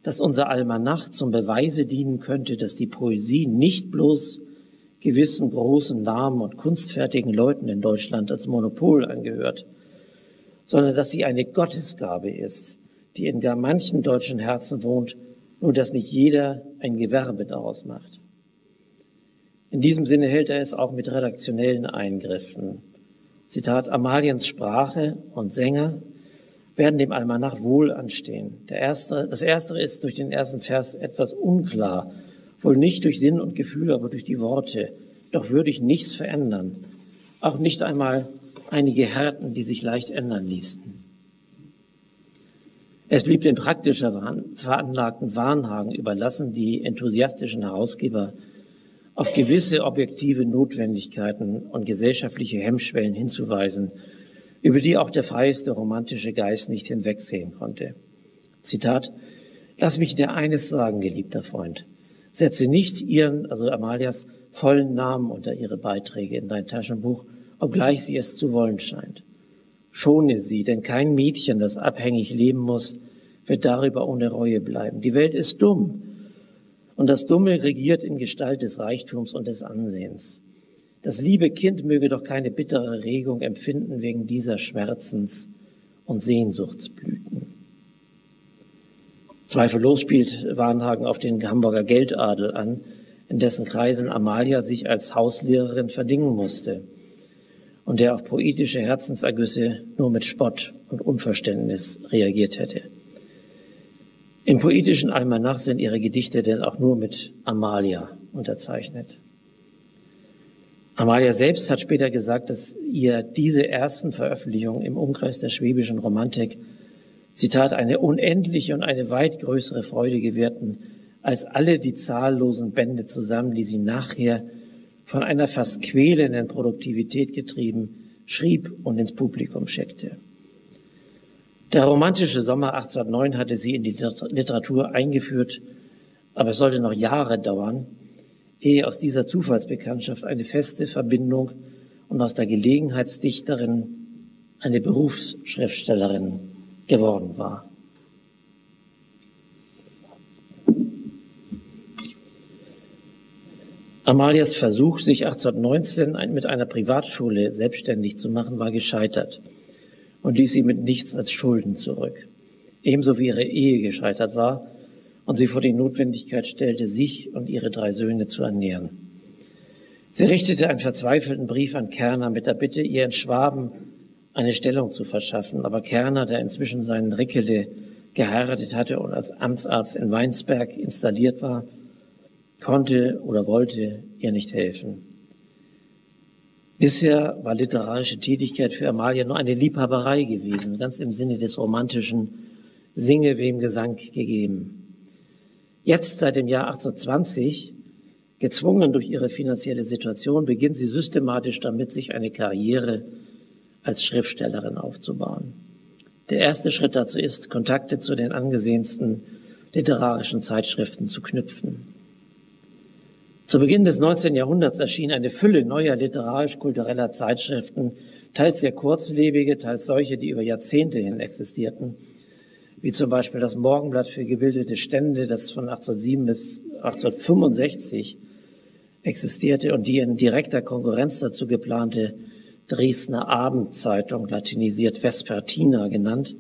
dass unser Almanach zum Beweise dienen könnte, dass die Poesie nicht bloß gewissen großen Namen und kunstfertigen Leuten in Deutschland als Monopol angehört, sondern dass sie eine Gottesgabe ist, die in gar manchen deutschen Herzen wohnt, nur dass nicht jeder ein Gewerbe daraus macht. In diesem Sinne hält er es auch mit redaktionellen Eingriffen. Zitat, Amaliens Sprache und Sänger werden dem Almanach wohl anstehen. Der erste, das erste ist durch den ersten Vers etwas unklar, wohl nicht durch Sinn und Gefühl, aber durch die Worte. Doch würde ich nichts verändern, auch nicht einmal einige Härten, die sich leicht ändern ließen. Es blieb den praktischer veranlagten Warnhagen überlassen, die enthusiastischen Herausgeber auf gewisse objektive Notwendigkeiten und gesellschaftliche Hemmschwellen hinzuweisen, über die auch der freieste romantische Geist nicht hinwegsehen konnte. Zitat, Lass mich dir eines sagen, geliebter Freund. Setze nicht ihren, also Amalias, vollen Namen unter ihre Beiträge in dein Taschenbuch, obgleich sie es zu wollen scheint. Schone sie, denn kein Mädchen, das abhängig leben muss, wird darüber ohne Reue bleiben. Die Welt ist dumm und das Dumme regiert in Gestalt des Reichtums und des Ansehens. Das liebe Kind möge doch keine bittere Regung empfinden wegen dieser Schmerzens und Sehnsuchtsblüten. Zweifellos spielt Warnhagen auf den Hamburger Geldadel an, in dessen Kreisen Amalia sich als Hauslehrerin verdingen musste und der auf poetische Herzensergüsse nur mit Spott und Unverständnis reagiert hätte. Im poetischen Almanach sind ihre Gedichte denn auch nur mit Amalia unterzeichnet. Amalia selbst hat später gesagt, dass ihr diese ersten Veröffentlichungen im Umkreis der schwäbischen Romantik, Zitat, eine unendliche und eine weit größere Freude gewährten, als alle die zahllosen Bände zusammen, die sie nachher von einer fast quälenden Produktivität getrieben schrieb und ins Publikum schickte. Der romantische Sommer 1809 hatte sie in die Literatur eingeführt, aber es sollte noch Jahre dauern, ehe aus dieser Zufallsbekanntschaft eine feste Verbindung und aus der Gelegenheitsdichterin eine Berufsschriftstellerin geworden war. Amalias Versuch, sich 1819 mit einer Privatschule selbstständig zu machen, war gescheitert und ließ sie mit nichts als Schulden zurück. Ebenso wie ihre Ehe gescheitert war und sie vor die Notwendigkeit stellte, sich und ihre drei Söhne zu ernähren. Sie richtete einen verzweifelten Brief an Kerner mit der Bitte, ihr in Schwaben eine Stellung zu verschaffen. Aber Kerner, der inzwischen seinen Rickele geheiratet hatte und als Amtsarzt in Weinsberg installiert war, konnte oder wollte ihr nicht helfen. Bisher war literarische Tätigkeit für Amalia nur eine Liebhaberei gewesen, ganz im Sinne des romantischen Singe wem Gesang gegeben. Jetzt seit dem Jahr 1820, gezwungen durch ihre finanzielle Situation, beginnt sie systematisch damit, sich eine Karriere als Schriftstellerin aufzubauen. Der erste Schritt dazu ist, Kontakte zu den angesehensten literarischen Zeitschriften zu knüpfen. Zu Beginn des 19. Jahrhunderts erschien eine Fülle neuer literarisch-kultureller Zeitschriften, teils sehr kurzlebige, teils solche, die über Jahrzehnte hin existierten, wie zum Beispiel das Morgenblatt für gebildete Stände, das von 1807 bis 1865 existierte und die in direkter Konkurrenz dazu geplante Dresdner Abendzeitung, latinisiert Vespertina genannt,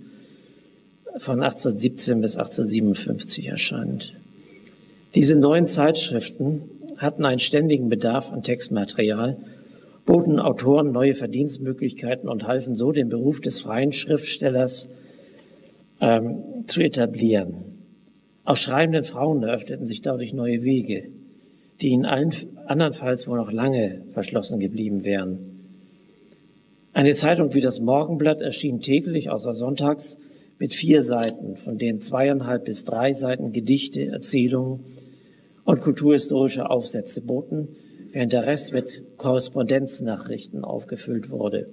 von 1817 bis 1857 erscheinend. Diese neuen Zeitschriften hatten einen ständigen Bedarf an Textmaterial, boten Autoren neue Verdienstmöglichkeiten und halfen so, den Beruf des freien Schriftstellers ähm, zu etablieren. Auch schreibenden Frauen eröffneten sich dadurch neue Wege, die ihnen allen, andernfalls wohl noch lange verschlossen geblieben wären. Eine Zeitung wie das Morgenblatt erschien täglich, außer sonntags, mit vier Seiten, von denen zweieinhalb bis drei Seiten Gedichte, Erzählungen, und kulturhistorische Aufsätze boten, während der Rest mit Korrespondenznachrichten aufgefüllt wurde,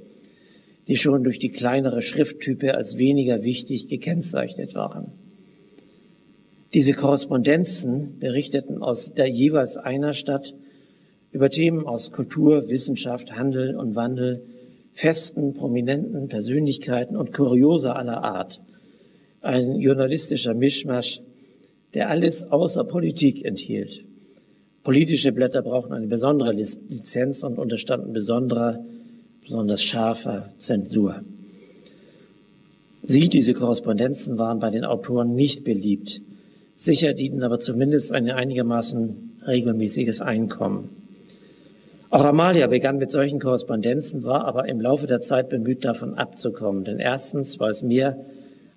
die schon durch die kleinere Schrifttype als weniger wichtig gekennzeichnet waren. Diese Korrespondenzen berichteten aus der jeweils einer Stadt über Themen aus Kultur, Wissenschaft, Handel und Wandel, festen, prominenten Persönlichkeiten und Kuriose aller Art. Ein journalistischer Mischmasch, der alles außer Politik enthielt. Politische Blätter brauchten eine besondere Lizenz und unterstanden besonderer, besonders scharfer Zensur. Sie, diese Korrespondenzen, waren bei den Autoren nicht beliebt. Sicher dienten aber zumindest ein einigermaßen regelmäßiges Einkommen. Auch Amalia begann mit solchen Korrespondenzen, war aber im Laufe der Zeit bemüht, davon abzukommen. Denn erstens war es mehr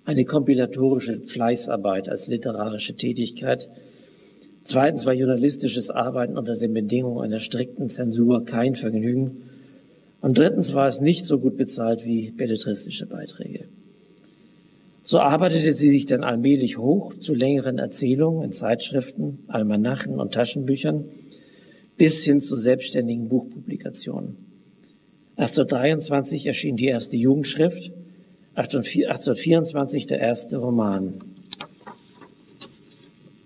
eine kompilatorische Fleißarbeit als literarische Tätigkeit. Zweitens war journalistisches Arbeiten unter den Bedingungen einer strikten Zensur kein Vergnügen. Und drittens war es nicht so gut bezahlt wie belletristische Beiträge. So arbeitete sie sich dann allmählich hoch zu längeren Erzählungen in Zeitschriften, Almanachen und Taschenbüchern bis hin zu selbstständigen Buchpublikationen. 1823 erschien die erste Jugendschrift, 1824 der erste Roman.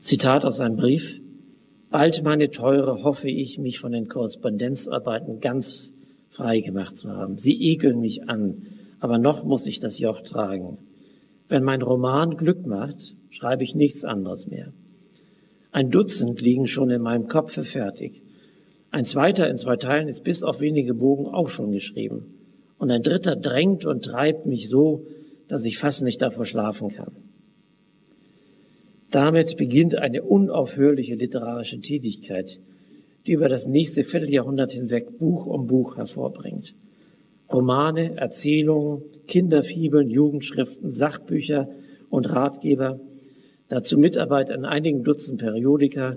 Zitat aus einem Brief. Bald, meine Teure, hoffe ich, mich von den Korrespondenzarbeiten ganz frei gemacht zu haben. Sie ekeln mich an, aber noch muss ich das Joch tragen. Wenn mein Roman Glück macht, schreibe ich nichts anderes mehr. Ein Dutzend liegen schon in meinem Kopfe fertig. Ein zweiter in zwei Teilen ist bis auf wenige Bogen auch schon geschrieben. Und ein dritter drängt und treibt mich so, dass ich fast nicht davor schlafen kann. Damit beginnt eine unaufhörliche literarische Tätigkeit, die über das nächste Vierteljahrhundert hinweg Buch um Buch hervorbringt. Romane, Erzählungen, Kinderfibeln, Jugendschriften, Sachbücher und Ratgeber, dazu Mitarbeit an einigen Dutzend Periodika,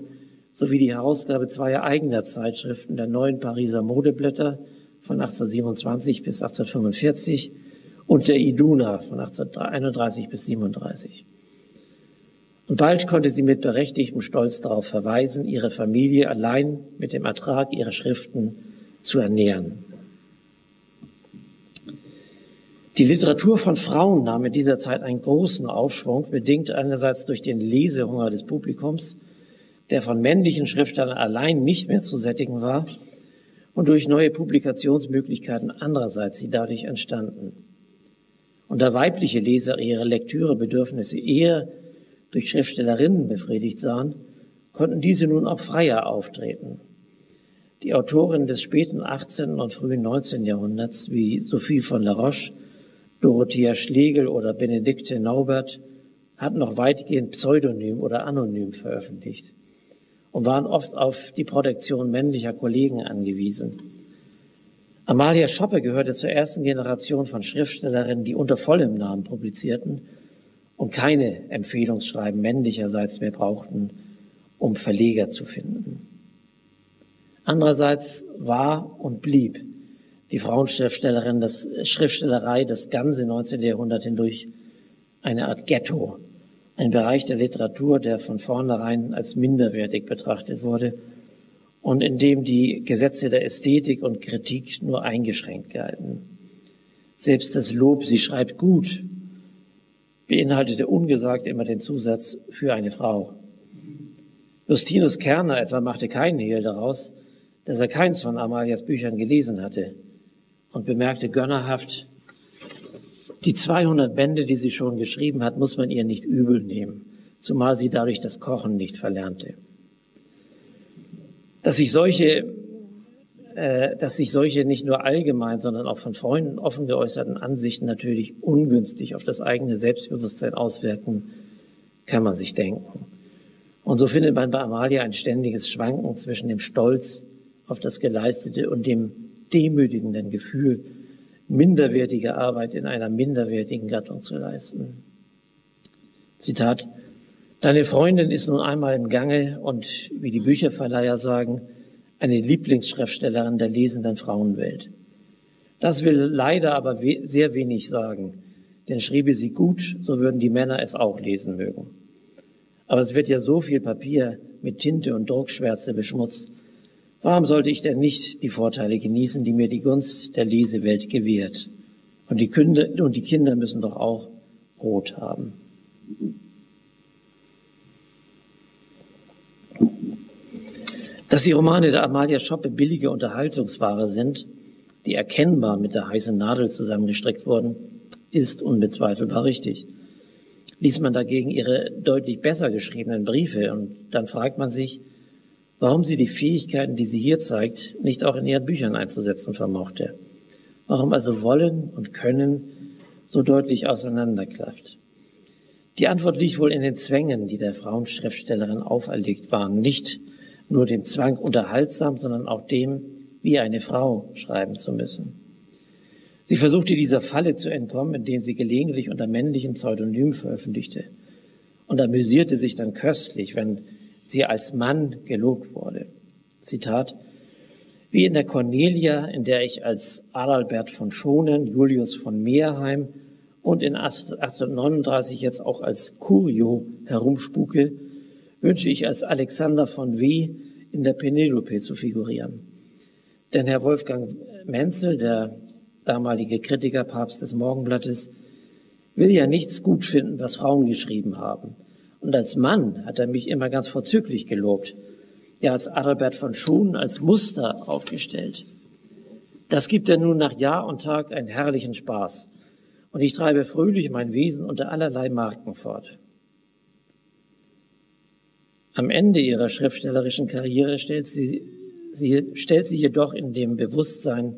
sowie die Herausgabe zweier eigener Zeitschriften der neuen Pariser Modeblätter von 1827 bis 1845 und der Iduna von 1831 bis 37. Und bald konnte sie mit berechtigtem Stolz darauf verweisen, ihre Familie allein mit dem Ertrag ihrer Schriften zu ernähren. Die Literatur von Frauen nahm in dieser Zeit einen großen Aufschwung, bedingt einerseits durch den Lesehunger des Publikums der von männlichen Schriftstellern allein nicht mehr zu sättigen war und durch neue Publikationsmöglichkeiten andererseits, die dadurch entstanden. Und da weibliche Leser ihre Lektürebedürfnisse eher durch Schriftstellerinnen befriedigt sahen, konnten diese nun auch freier auftreten. Die Autorinnen des späten 18. und frühen 19. Jahrhunderts wie Sophie von La Roche, Dorothea Schlegel oder Benedikte Naubert hatten noch weitgehend pseudonym oder anonym veröffentlicht und waren oft auf die Protektion männlicher Kollegen angewiesen. Amalia Schoppe gehörte zur ersten Generation von Schriftstellerinnen, die unter vollem Namen publizierten und keine Empfehlungsschreiben männlicherseits mehr brauchten, um Verleger zu finden. Andererseits war und blieb die Frauenschriftstellerin, das Schriftstellerei das ganze 19. Jahrhundert hindurch eine Art Ghetto ein Bereich der Literatur, der von vornherein als minderwertig betrachtet wurde und in dem die Gesetze der Ästhetik und Kritik nur eingeschränkt galten. Selbst das Lob, sie schreibt gut, beinhaltete ungesagt immer den Zusatz für eine Frau. Justinus Kerner etwa machte keinen Hehl daraus, dass er keins von Amalias Büchern gelesen hatte und bemerkte gönnerhaft, die 200 Bände, die sie schon geschrieben hat, muss man ihr nicht übel nehmen, zumal sie dadurch das Kochen nicht verlernte. Dass sich solche, äh, dass sich solche nicht nur allgemein, sondern auch von Freunden offen geäußerten Ansichten natürlich ungünstig auf das eigene Selbstbewusstsein auswirken, kann man sich denken. Und so findet man bei Amalia ein ständiges Schwanken zwischen dem Stolz auf das Geleistete und dem demütigenden Gefühl, minderwertige Arbeit in einer minderwertigen Gattung zu leisten. Zitat, Deine Freundin ist nun einmal im Gange und, wie die Bücherverleiher sagen, eine Lieblingsschriftstellerin der lesenden Frauenwelt. Das will leider aber we sehr wenig sagen, denn schriebe sie gut, so würden die Männer es auch lesen mögen. Aber es wird ja so viel Papier mit Tinte und Druckschwärze beschmutzt, Warum sollte ich denn nicht die Vorteile genießen, die mir die Gunst der Lesewelt gewährt? Und die, Kinder, und die Kinder müssen doch auch Brot haben. Dass die Romane der Amalia Schoppe billige Unterhaltungsware sind, die erkennbar mit der heißen Nadel zusammengestrickt wurden, ist unbezweifelbar richtig. Liest man dagegen ihre deutlich besser geschriebenen Briefe und dann fragt man sich, warum sie die Fähigkeiten, die sie hier zeigt, nicht auch in ihren Büchern einzusetzen vermochte. Warum also Wollen und Können so deutlich auseinanderklafft. Die Antwort liegt wohl in den Zwängen, die der Frauenschriftstellerin auferlegt waren, nicht nur dem Zwang unterhaltsam, sondern auch dem, wie eine Frau schreiben zu müssen. Sie versuchte dieser Falle zu entkommen, indem sie gelegentlich unter männlichen Pseudonymen veröffentlichte und amüsierte sich dann köstlich, wenn sie als Mann gelobt wurde. Zitat, wie in der Cornelia, in der ich als Adalbert von Schonen, Julius von Meerheim und in 1839 jetzt auch als Curio herumspuke, wünsche ich als Alexander von W. in der Penelope zu figurieren. Denn Herr Wolfgang Menzel, der damalige Kritikerpapst des Morgenblattes, will ja nichts gut finden, was Frauen geschrieben haben. Und als Mann hat er mich immer ganz vorzüglich gelobt. Ja, als Adalbert von Schuhen als Muster aufgestellt. Das gibt er nun nach Jahr und Tag einen herrlichen Spaß. Und ich treibe fröhlich mein Wesen unter allerlei Marken fort. Am Ende ihrer schriftstellerischen Karriere stellt sie, sie, stellt sie jedoch in dem Bewusstsein,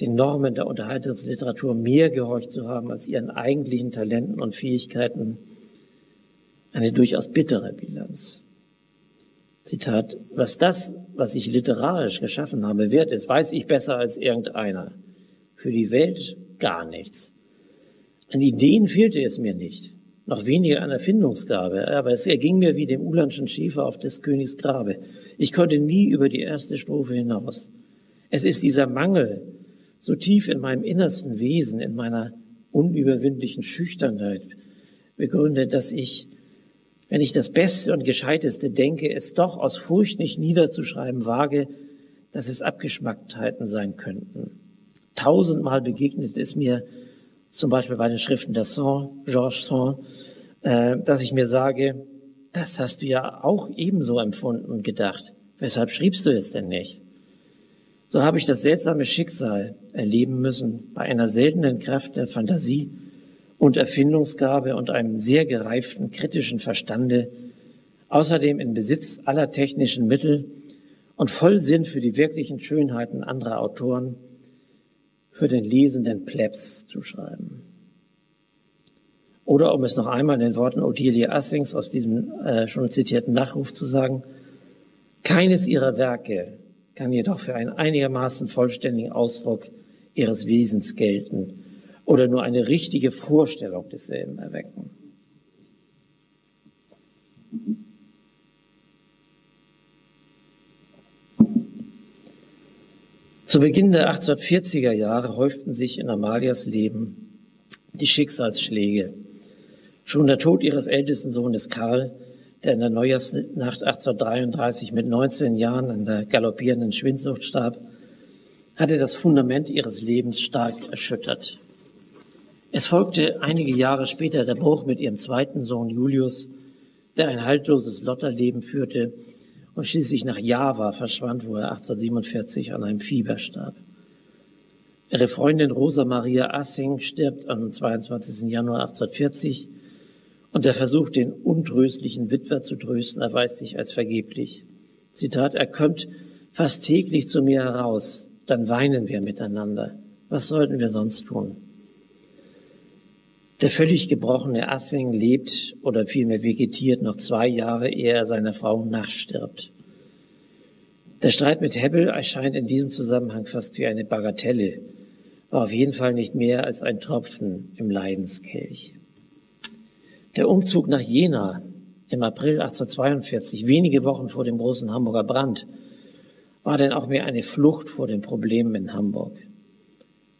den Normen der Unterhaltungsliteratur mehr gehorcht zu haben als ihren eigentlichen Talenten und Fähigkeiten, eine durchaus bittere Bilanz. Zitat, was das, was ich literarisch geschaffen habe, wert ist, weiß ich besser als irgendeiner. Für die Welt gar nichts. An Ideen fehlte es mir nicht noch weniger an Erfindungsgabe, aber es erging mir wie dem Ulandschen Schäfer auf des Königs Grabe. Ich konnte nie über die erste Strophe hinaus. Es ist dieser Mangel so tief in meinem innersten Wesen, in meiner unüberwindlichen Schüchternheit begründet, dass ich, wenn ich das Beste und Gescheiteste denke, es doch aus Furcht nicht niederzuschreiben wage, dass es Abgeschmacktheiten sein könnten. Tausendmal begegnet es mir, zum Beispiel bei den Schriften der Sand, Georges Sand, äh, dass ich mir sage, das hast du ja auch ebenso empfunden und gedacht. Weshalb schriebst du es denn nicht? So habe ich das seltsame Schicksal erleben müssen, bei einer seltenen Kraft der Fantasie und Erfindungsgabe und einem sehr gereiften kritischen Verstande, außerdem in Besitz aller technischen Mittel und voll Sinn für die wirklichen Schönheiten anderer Autoren, für den lesenden Plebs zu schreiben. Oder um es noch einmal in den Worten Ottilie Assings aus diesem äh, schon zitierten Nachruf zu sagen, keines ihrer Werke kann jedoch für einen einigermaßen vollständigen Ausdruck ihres Wesens gelten oder nur eine richtige Vorstellung desselben erwecken. Zu Beginn der 1840er Jahre häuften sich in Amalias Leben die Schicksalsschläge. Schon der Tod ihres ältesten Sohnes Karl, der in der Neujahrsnacht 1833 mit 19 Jahren an der galoppierenden Schwindsucht starb, hatte das Fundament ihres Lebens stark erschüttert. Es folgte einige Jahre später der Bruch mit ihrem zweiten Sohn Julius, der ein haltloses Lotterleben führte und schließlich nach Java verschwand, wo er 1847 an einem Fieber starb. Ihre Freundin Rosa Maria Assing stirbt am 22. Januar 1840 und der Versuch, den untröstlichen Witwer zu trösten, erweist sich als vergeblich. Zitat, er kommt fast täglich zu mir heraus, dann weinen wir miteinander. Was sollten wir sonst tun? Der völlig gebrochene Assing lebt oder vielmehr vegetiert noch zwei Jahre, ehe er seiner Frau nachstirbt. Der Streit mit Hebbel erscheint in diesem Zusammenhang fast wie eine Bagatelle, war auf jeden Fall nicht mehr als ein Tropfen im Leidenskelch. Der Umzug nach Jena im April 1842, wenige Wochen vor dem großen Hamburger Brand, war denn auch mehr eine Flucht vor den Problemen in Hamburg.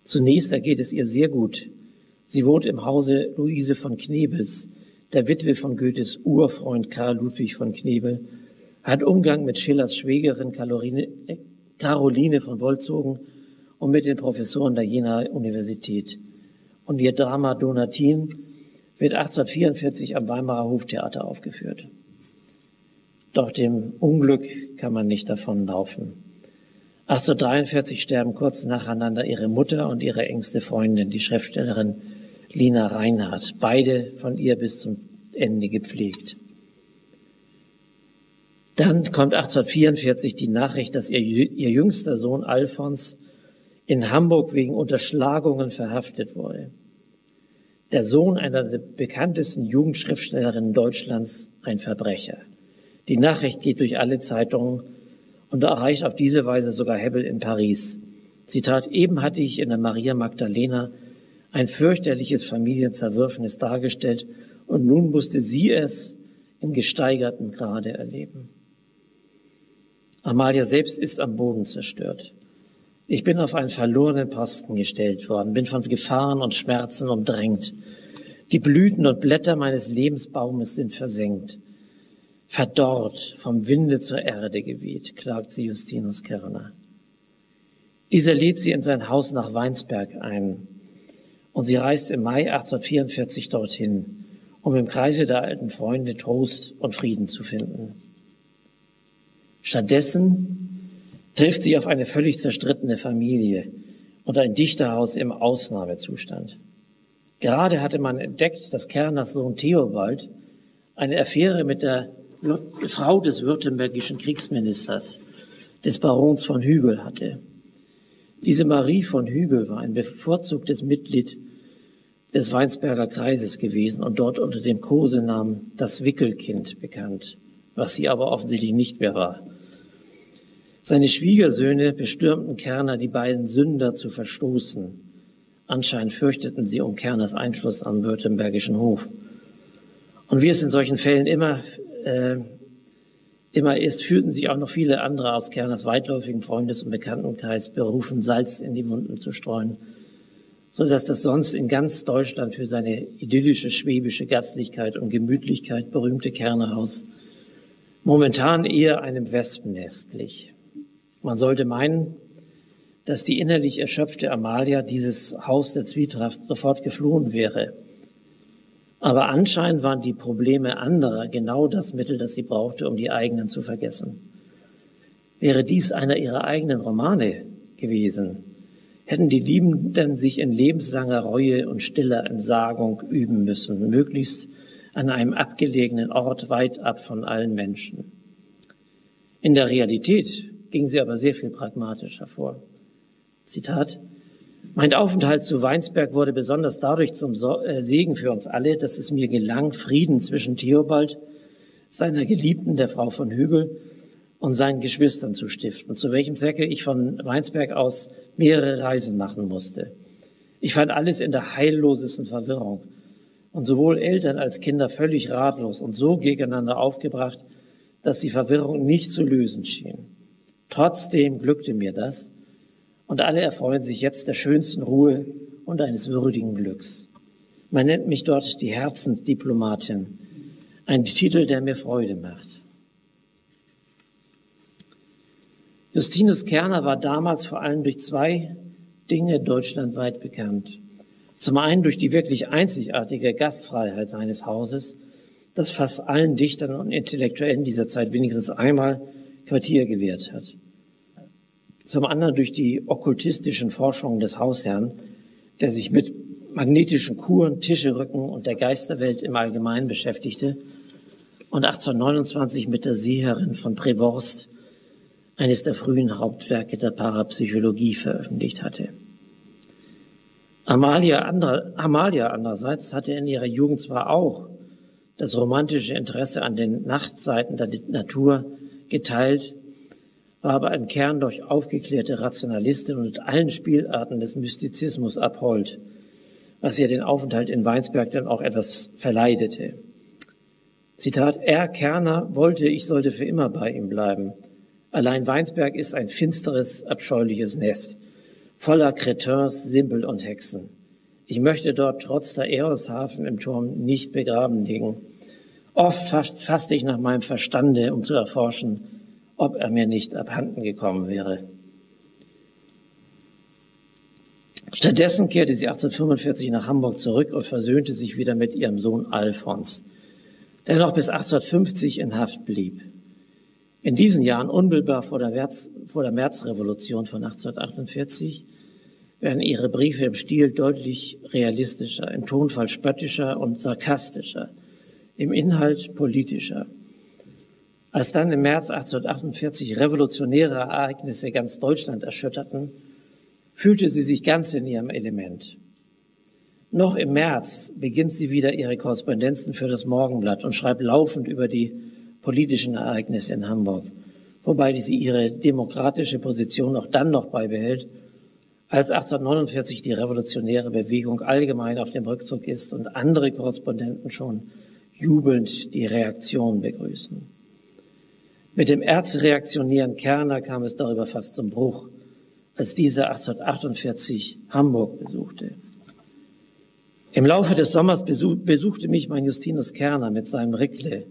Zunächst ergeht es ihr sehr gut. Sie wohnt im Hause Luise von Knebels, der Witwe von Goethes Urfreund Karl Ludwig von Knebel, hat Umgang mit Schillers Schwägerin Caroline von Wolzogen und mit den Professoren der Jenaer Universität. Und ihr Drama Donatin wird 1844 am Weimarer Hoftheater aufgeführt. Doch dem Unglück kann man nicht davonlaufen. 1843 sterben kurz nacheinander ihre Mutter und ihre engste Freundin, die Schriftstellerin Lina Reinhardt, beide von ihr bis zum Ende gepflegt. Dann kommt 1844 die Nachricht, dass ihr, ihr jüngster Sohn Alfons in Hamburg wegen Unterschlagungen verhaftet wurde. Der Sohn einer der bekanntesten Jugendschriftstellerinnen Deutschlands, ein Verbrecher. Die Nachricht geht durch alle Zeitungen und erreicht auf diese Weise sogar Hebbel in Paris. Zitat, eben hatte ich in der Maria Magdalena ein fürchterliches Familienzerwürfnis dargestellt und nun musste sie es im gesteigerten Grade erleben. Amalia selbst ist am Boden zerstört. Ich bin auf einen verlorenen Posten gestellt worden, bin von Gefahren und Schmerzen umdrängt. Die Blüten und Blätter meines Lebensbaumes sind versenkt. Verdorrt, vom Winde zur Erde geweht, klagt sie Justinus Kerner. Dieser lädt sie in sein Haus nach Weinsberg ein und sie reist im Mai 1844 dorthin, um im Kreise der alten Freunde Trost und Frieden zu finden. Stattdessen trifft sie auf eine völlig zerstrittene Familie und ein Dichterhaus im Ausnahmezustand. Gerade hatte man entdeckt, dass Kerners Sohn Theobald eine Affäre mit der Frau des württembergischen Kriegsministers, des Barons von Hügel hatte. Diese Marie von Hügel war ein bevorzugtes Mitglied des Weinsberger Kreises gewesen und dort unter dem Kosenamen das Wickelkind bekannt, was sie aber offensichtlich nicht mehr war. Seine Schwiegersöhne bestürmten Kerner, die beiden Sünder zu verstoßen. Anscheinend fürchteten sie um Kerners Einfluss am württembergischen Hof. Und wie es in solchen Fällen immer, äh, immer ist, fühlten sich auch noch viele andere aus Kerners weitläufigen Freundes- und Bekanntenkreis berufen, Salz in die Wunden zu streuen, so dass das sonst in ganz Deutschland für seine idyllische schwäbische Gastlichkeit und Gemütlichkeit berühmte Kernerhaus momentan eher einem Wespennest glich. Man sollte meinen, dass die innerlich erschöpfte Amalia dieses Haus der Zwietracht sofort geflohen wäre. Aber anscheinend waren die Probleme anderer genau das Mittel, das sie brauchte, um die eigenen zu vergessen. Wäre dies einer ihrer eigenen Romane gewesen, hätten die Liebenden sich in lebenslanger Reue und stiller Entsagung üben müssen, möglichst an einem abgelegenen Ort weit ab von allen Menschen. In der Realität ging sie aber sehr viel pragmatischer vor. Zitat. Mein Aufenthalt zu Weinsberg wurde besonders dadurch zum äh, Segen für uns alle, dass es mir gelang, Frieden zwischen Theobald, seiner Geliebten, der Frau von Hügel, und seinen Geschwistern zu stiften, zu welchem Zwecke ich von Weinsberg aus mehrere Reisen machen musste. Ich fand alles in der heillosesten Verwirrung und sowohl Eltern als Kinder völlig ratlos und so gegeneinander aufgebracht, dass die Verwirrung nicht zu lösen schien. Trotzdem glückte mir das und alle erfreuen sich jetzt der schönsten Ruhe und eines würdigen Glücks. Man nennt mich dort die Herzensdiplomatin, ein Titel, der mir Freude macht. Justinus Kerner war damals vor allem durch zwei Dinge deutschlandweit bekannt. Zum einen durch die wirklich einzigartige Gastfreiheit seines Hauses, das fast allen Dichtern und Intellektuellen dieser Zeit wenigstens einmal Quartier gewährt hat zum anderen durch die okkultistischen Forschungen des Hausherrn, der sich mit magnetischen Kuren, Tischrücken und der Geisterwelt im Allgemeinen beschäftigte und 1829 mit der Seherin von Prevorst eines der frühen Hauptwerke der Parapsychologie veröffentlicht hatte. Amalia, andere, Amalia andererseits hatte in ihrer Jugend zwar auch das romantische Interesse an den Nachtseiten der Natur geteilt, war aber im Kern durch aufgeklärte Rationalistin und allen Spielarten des Mystizismus abhold, was ihr den Aufenthalt in Weinsberg dann auch etwas verleidete. Zitat, er, Kerner, wollte, ich sollte für immer bei ihm bleiben. Allein Weinsberg ist ein finsteres, abscheuliches Nest, voller Cretins, Simpel und Hexen. Ich möchte dort trotz der Eoshafen im Turm nicht begraben liegen. Oft fasste ich nach meinem Verstande, um zu erforschen, ob er mir nicht abhanden gekommen wäre. Stattdessen kehrte sie 1845 nach Hamburg zurück und versöhnte sich wieder mit ihrem Sohn Alfons, der noch bis 1850 in Haft blieb. In diesen Jahren, unmittelbar vor der, März, vor der Märzrevolution von 1848, werden ihre Briefe im Stil deutlich realistischer, im Tonfall spöttischer und sarkastischer, im Inhalt politischer. Als dann im März 1848 revolutionäre Ereignisse ganz Deutschland erschütterten, fühlte sie sich ganz in ihrem Element. Noch im März beginnt sie wieder ihre Korrespondenzen für das Morgenblatt und schreibt laufend über die politischen Ereignisse in Hamburg, wobei sie ihre demokratische Position auch dann noch beibehält, als 1849 die revolutionäre Bewegung allgemein auf dem Rückzug ist und andere Korrespondenten schon jubelnd die Reaktion begrüßen. Mit dem erzreaktionären Kerner kam es darüber fast zum Bruch als dieser 1848 Hamburg besuchte. Im Laufe des Sommers besuchte mich mein Justinus Kerner mit seinem Rickle.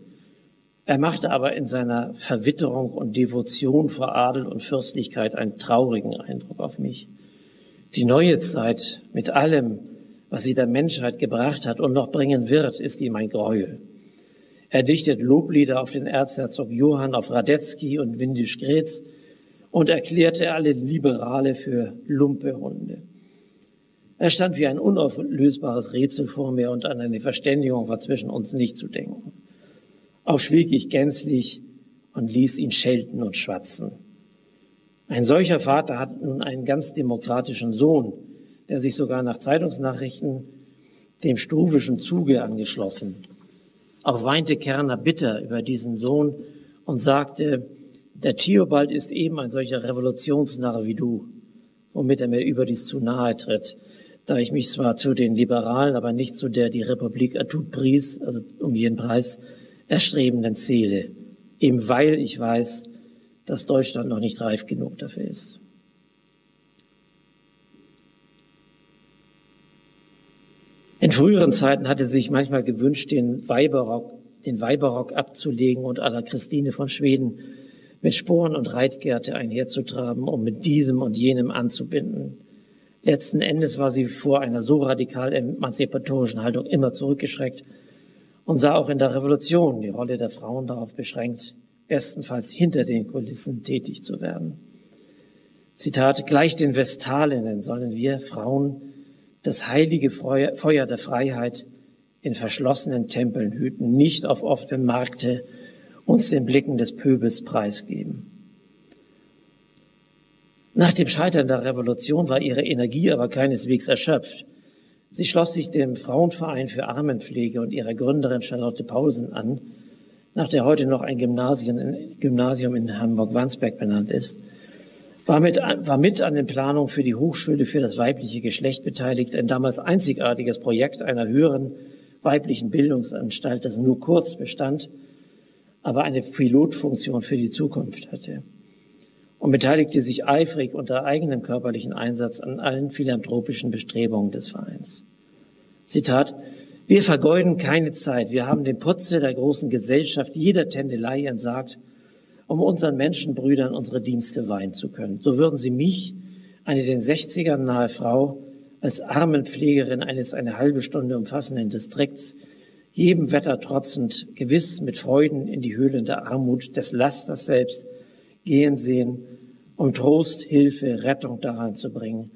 Er machte aber in seiner Verwitterung und Devotion vor Adel und Fürstlichkeit einen traurigen Eindruck auf mich. Die neue Zeit mit allem, was sie der Menschheit gebracht hat und noch bringen wird, ist ihm ein Gräuel. Er dichtet Loblieder auf den Erzherzog Johann, auf Radetzky und Windisch Grätz, und erklärte alle Liberale für Lumpehunde. Er stand wie ein unauflösbares Rätsel vor mir und an eine Verständigung war zwischen uns nicht zu denken. Auch schwieg ich gänzlich und ließ ihn schelten und schwatzen. Ein solcher Vater hat nun einen ganz demokratischen Sohn, der sich sogar nach Zeitungsnachrichten dem struvischen Zuge angeschlossen. Auch weinte Kerner bitter über diesen Sohn und sagte, der Theobald ist eben ein solcher Revolutionsnarr wie du, womit er mir überdies zu nahe tritt, da ich mich zwar zu den Liberalen, aber nicht zu der die Republik à tout also um jeden Preis, erstrebenden zähle, eben weil ich weiß, dass Deutschland noch nicht reif genug dafür ist. In früheren Zeiten hatte sich manchmal gewünscht, den Weiberrock, den Weiberrock abzulegen und la Christine von Schweden mit Sporen und Reitgerte einherzutraben, um mit diesem und jenem anzubinden. Letzten Endes war sie vor einer so radikal emanzipatorischen Haltung immer zurückgeschreckt und sah auch in der Revolution die Rolle der Frauen darauf beschränkt, bestenfalls hinter den Kulissen tätig zu werden. Zitat, gleich den Vestalinnen sollen wir Frauen das heilige Feuer der Freiheit in verschlossenen Tempeln hüten, nicht auf offenen Markte uns den Blicken des Pöbels preisgeben. Nach dem Scheitern der Revolution war ihre Energie aber keineswegs erschöpft. Sie schloss sich dem Frauenverein für Armenpflege und ihrer Gründerin Charlotte Paulsen an, nach der heute noch ein Gymnasium in, Gymnasium in Hamburg-Wandsberg benannt ist, war mit, war mit an den Planungen für die Hochschule für das weibliche Geschlecht beteiligt, ein damals einzigartiges Projekt einer höheren weiblichen Bildungsanstalt, das nur kurz bestand aber eine Pilotfunktion für die Zukunft hatte und beteiligte sich eifrig unter eigenem körperlichen Einsatz an allen philanthropischen Bestrebungen des Vereins. Zitat, wir vergeuden keine Zeit. Wir haben den Putze der großen Gesellschaft jeder Tändelei entsagt, um unseren Menschenbrüdern unsere Dienste weihen zu können. So würden sie mich, eine den 60ern nahe Frau, als Armenpflegerin eines eine halbe Stunde umfassenden Distrikts jedem Wetter trotzend, gewiss mit Freuden in die Höhlen der Armut des Lasters selbst gehen sehen, um Trost, Hilfe, Rettung daran zu bringen,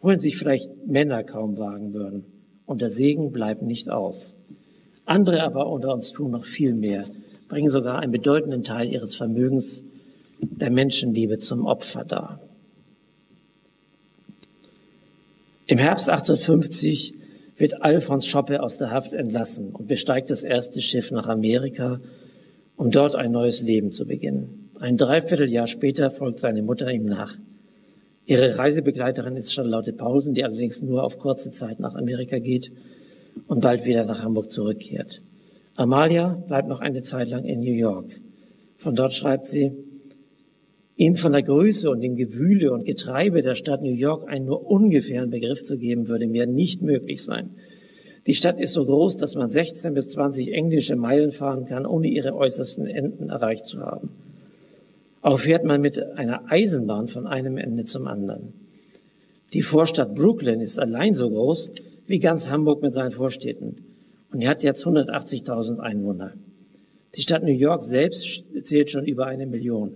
wohin sich vielleicht Männer kaum wagen würden. Und der Segen bleibt nicht aus. Andere aber unter uns tun noch viel mehr, bringen sogar einen bedeutenden Teil ihres Vermögens der Menschenliebe zum Opfer dar. Im Herbst 1850 wird Alfons Schoppe aus der Haft entlassen und besteigt das erste Schiff nach Amerika, um dort ein neues Leben zu beginnen. Ein Dreivierteljahr später folgt seine Mutter ihm nach. Ihre Reisebegleiterin ist Charlotte Paulsen, die allerdings nur auf kurze Zeit nach Amerika geht und bald wieder nach Hamburg zurückkehrt. Amalia bleibt noch eine Zeit lang in New York. Von dort schreibt sie, ihm von der Größe und dem Gewühle und Getreibe der Stadt New York einen nur ungefähren Begriff zu geben, würde mir nicht möglich sein. Die Stadt ist so groß, dass man 16 bis 20 englische Meilen fahren kann, ohne ihre äußersten Enden erreicht zu haben. Auch fährt man mit einer Eisenbahn von einem Ende zum anderen. Die Vorstadt Brooklyn ist allein so groß wie ganz Hamburg mit seinen Vorstädten und die hat jetzt 180.000 Einwohner. Die Stadt New York selbst zählt schon über eine Million.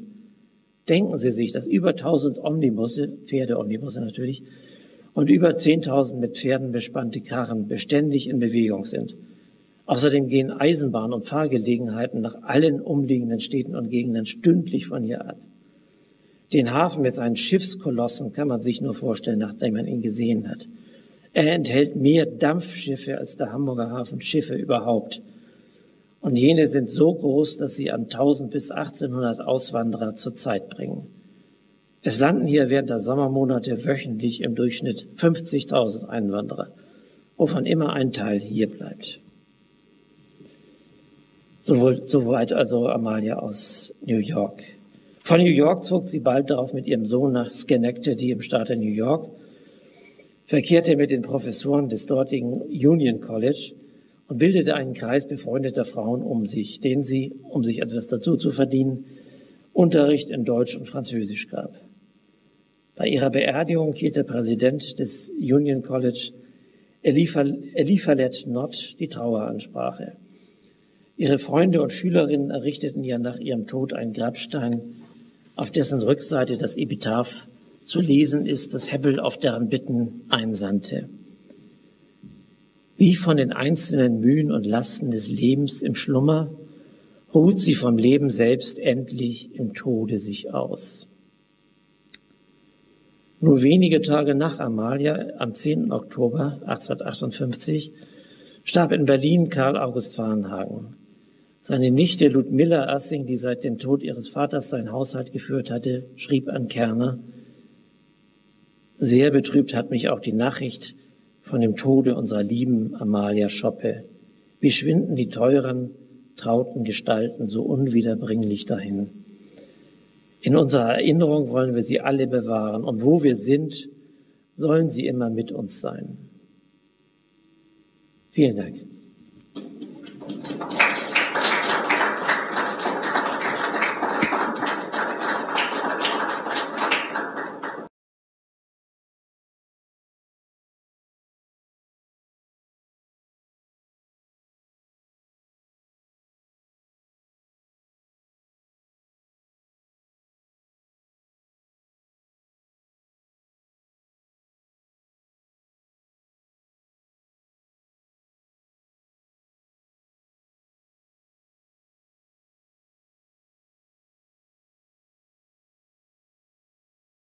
Denken Sie sich, dass über 1000 Omnibusse, Pferdeomnibusse natürlich, und über 10.000 mit Pferden bespannte Karren beständig in Bewegung sind. Außerdem gehen Eisenbahn- und Fahrgelegenheiten nach allen umliegenden Städten und Gegenden stündlich von hier ab. Den Hafen mit seinen Schiffskolossen kann man sich nur vorstellen, nachdem man ihn gesehen hat. Er enthält mehr Dampfschiffe als der Hamburger Hafen Schiffe überhaupt. Und jene sind so groß, dass sie an 1000 bis 1800 Auswanderer zur Zeit bringen. Es landen hier während der Sommermonate wöchentlich im Durchschnitt 50.000 Einwanderer, wovon immer ein Teil hier bleibt. Soweit also Amalia aus New York. Von New York zog sie bald darauf mit ihrem Sohn nach Schenectady im Staate New York, verkehrte mit den Professoren des dortigen Union College und bildete einen Kreis befreundeter Frauen um sich, denen sie, um sich etwas dazu zu verdienen, Unterricht in Deutsch und Französisch gab. Bei ihrer Beerdigung hielt der Präsident des Union College, Eliphalet Nott, die Traueransprache. Ihre Freunde und Schülerinnen errichteten ihr nach ihrem Tod einen Grabstein, auf dessen Rückseite das Epitaph zu lesen ist, das Hebbel auf deren Bitten einsandte. Wie von den einzelnen Mühen und Lasten des Lebens im Schlummer ruht sie vom Leben selbst endlich im Tode sich aus. Nur wenige Tage nach Amalia, am 10. Oktober 1858, starb in Berlin Karl August Warnhagen. Seine Nichte Ludmilla Assing, die seit dem Tod ihres Vaters seinen Haushalt geführt hatte, schrieb an Kerner, sehr betrübt hat mich auch die Nachricht von dem Tode unserer lieben Amalia Schoppe. Wie schwinden die teuren, trauten Gestalten so unwiederbringlich dahin. In unserer Erinnerung wollen wir sie alle bewahren und wo wir sind, sollen sie immer mit uns sein. Vielen Dank.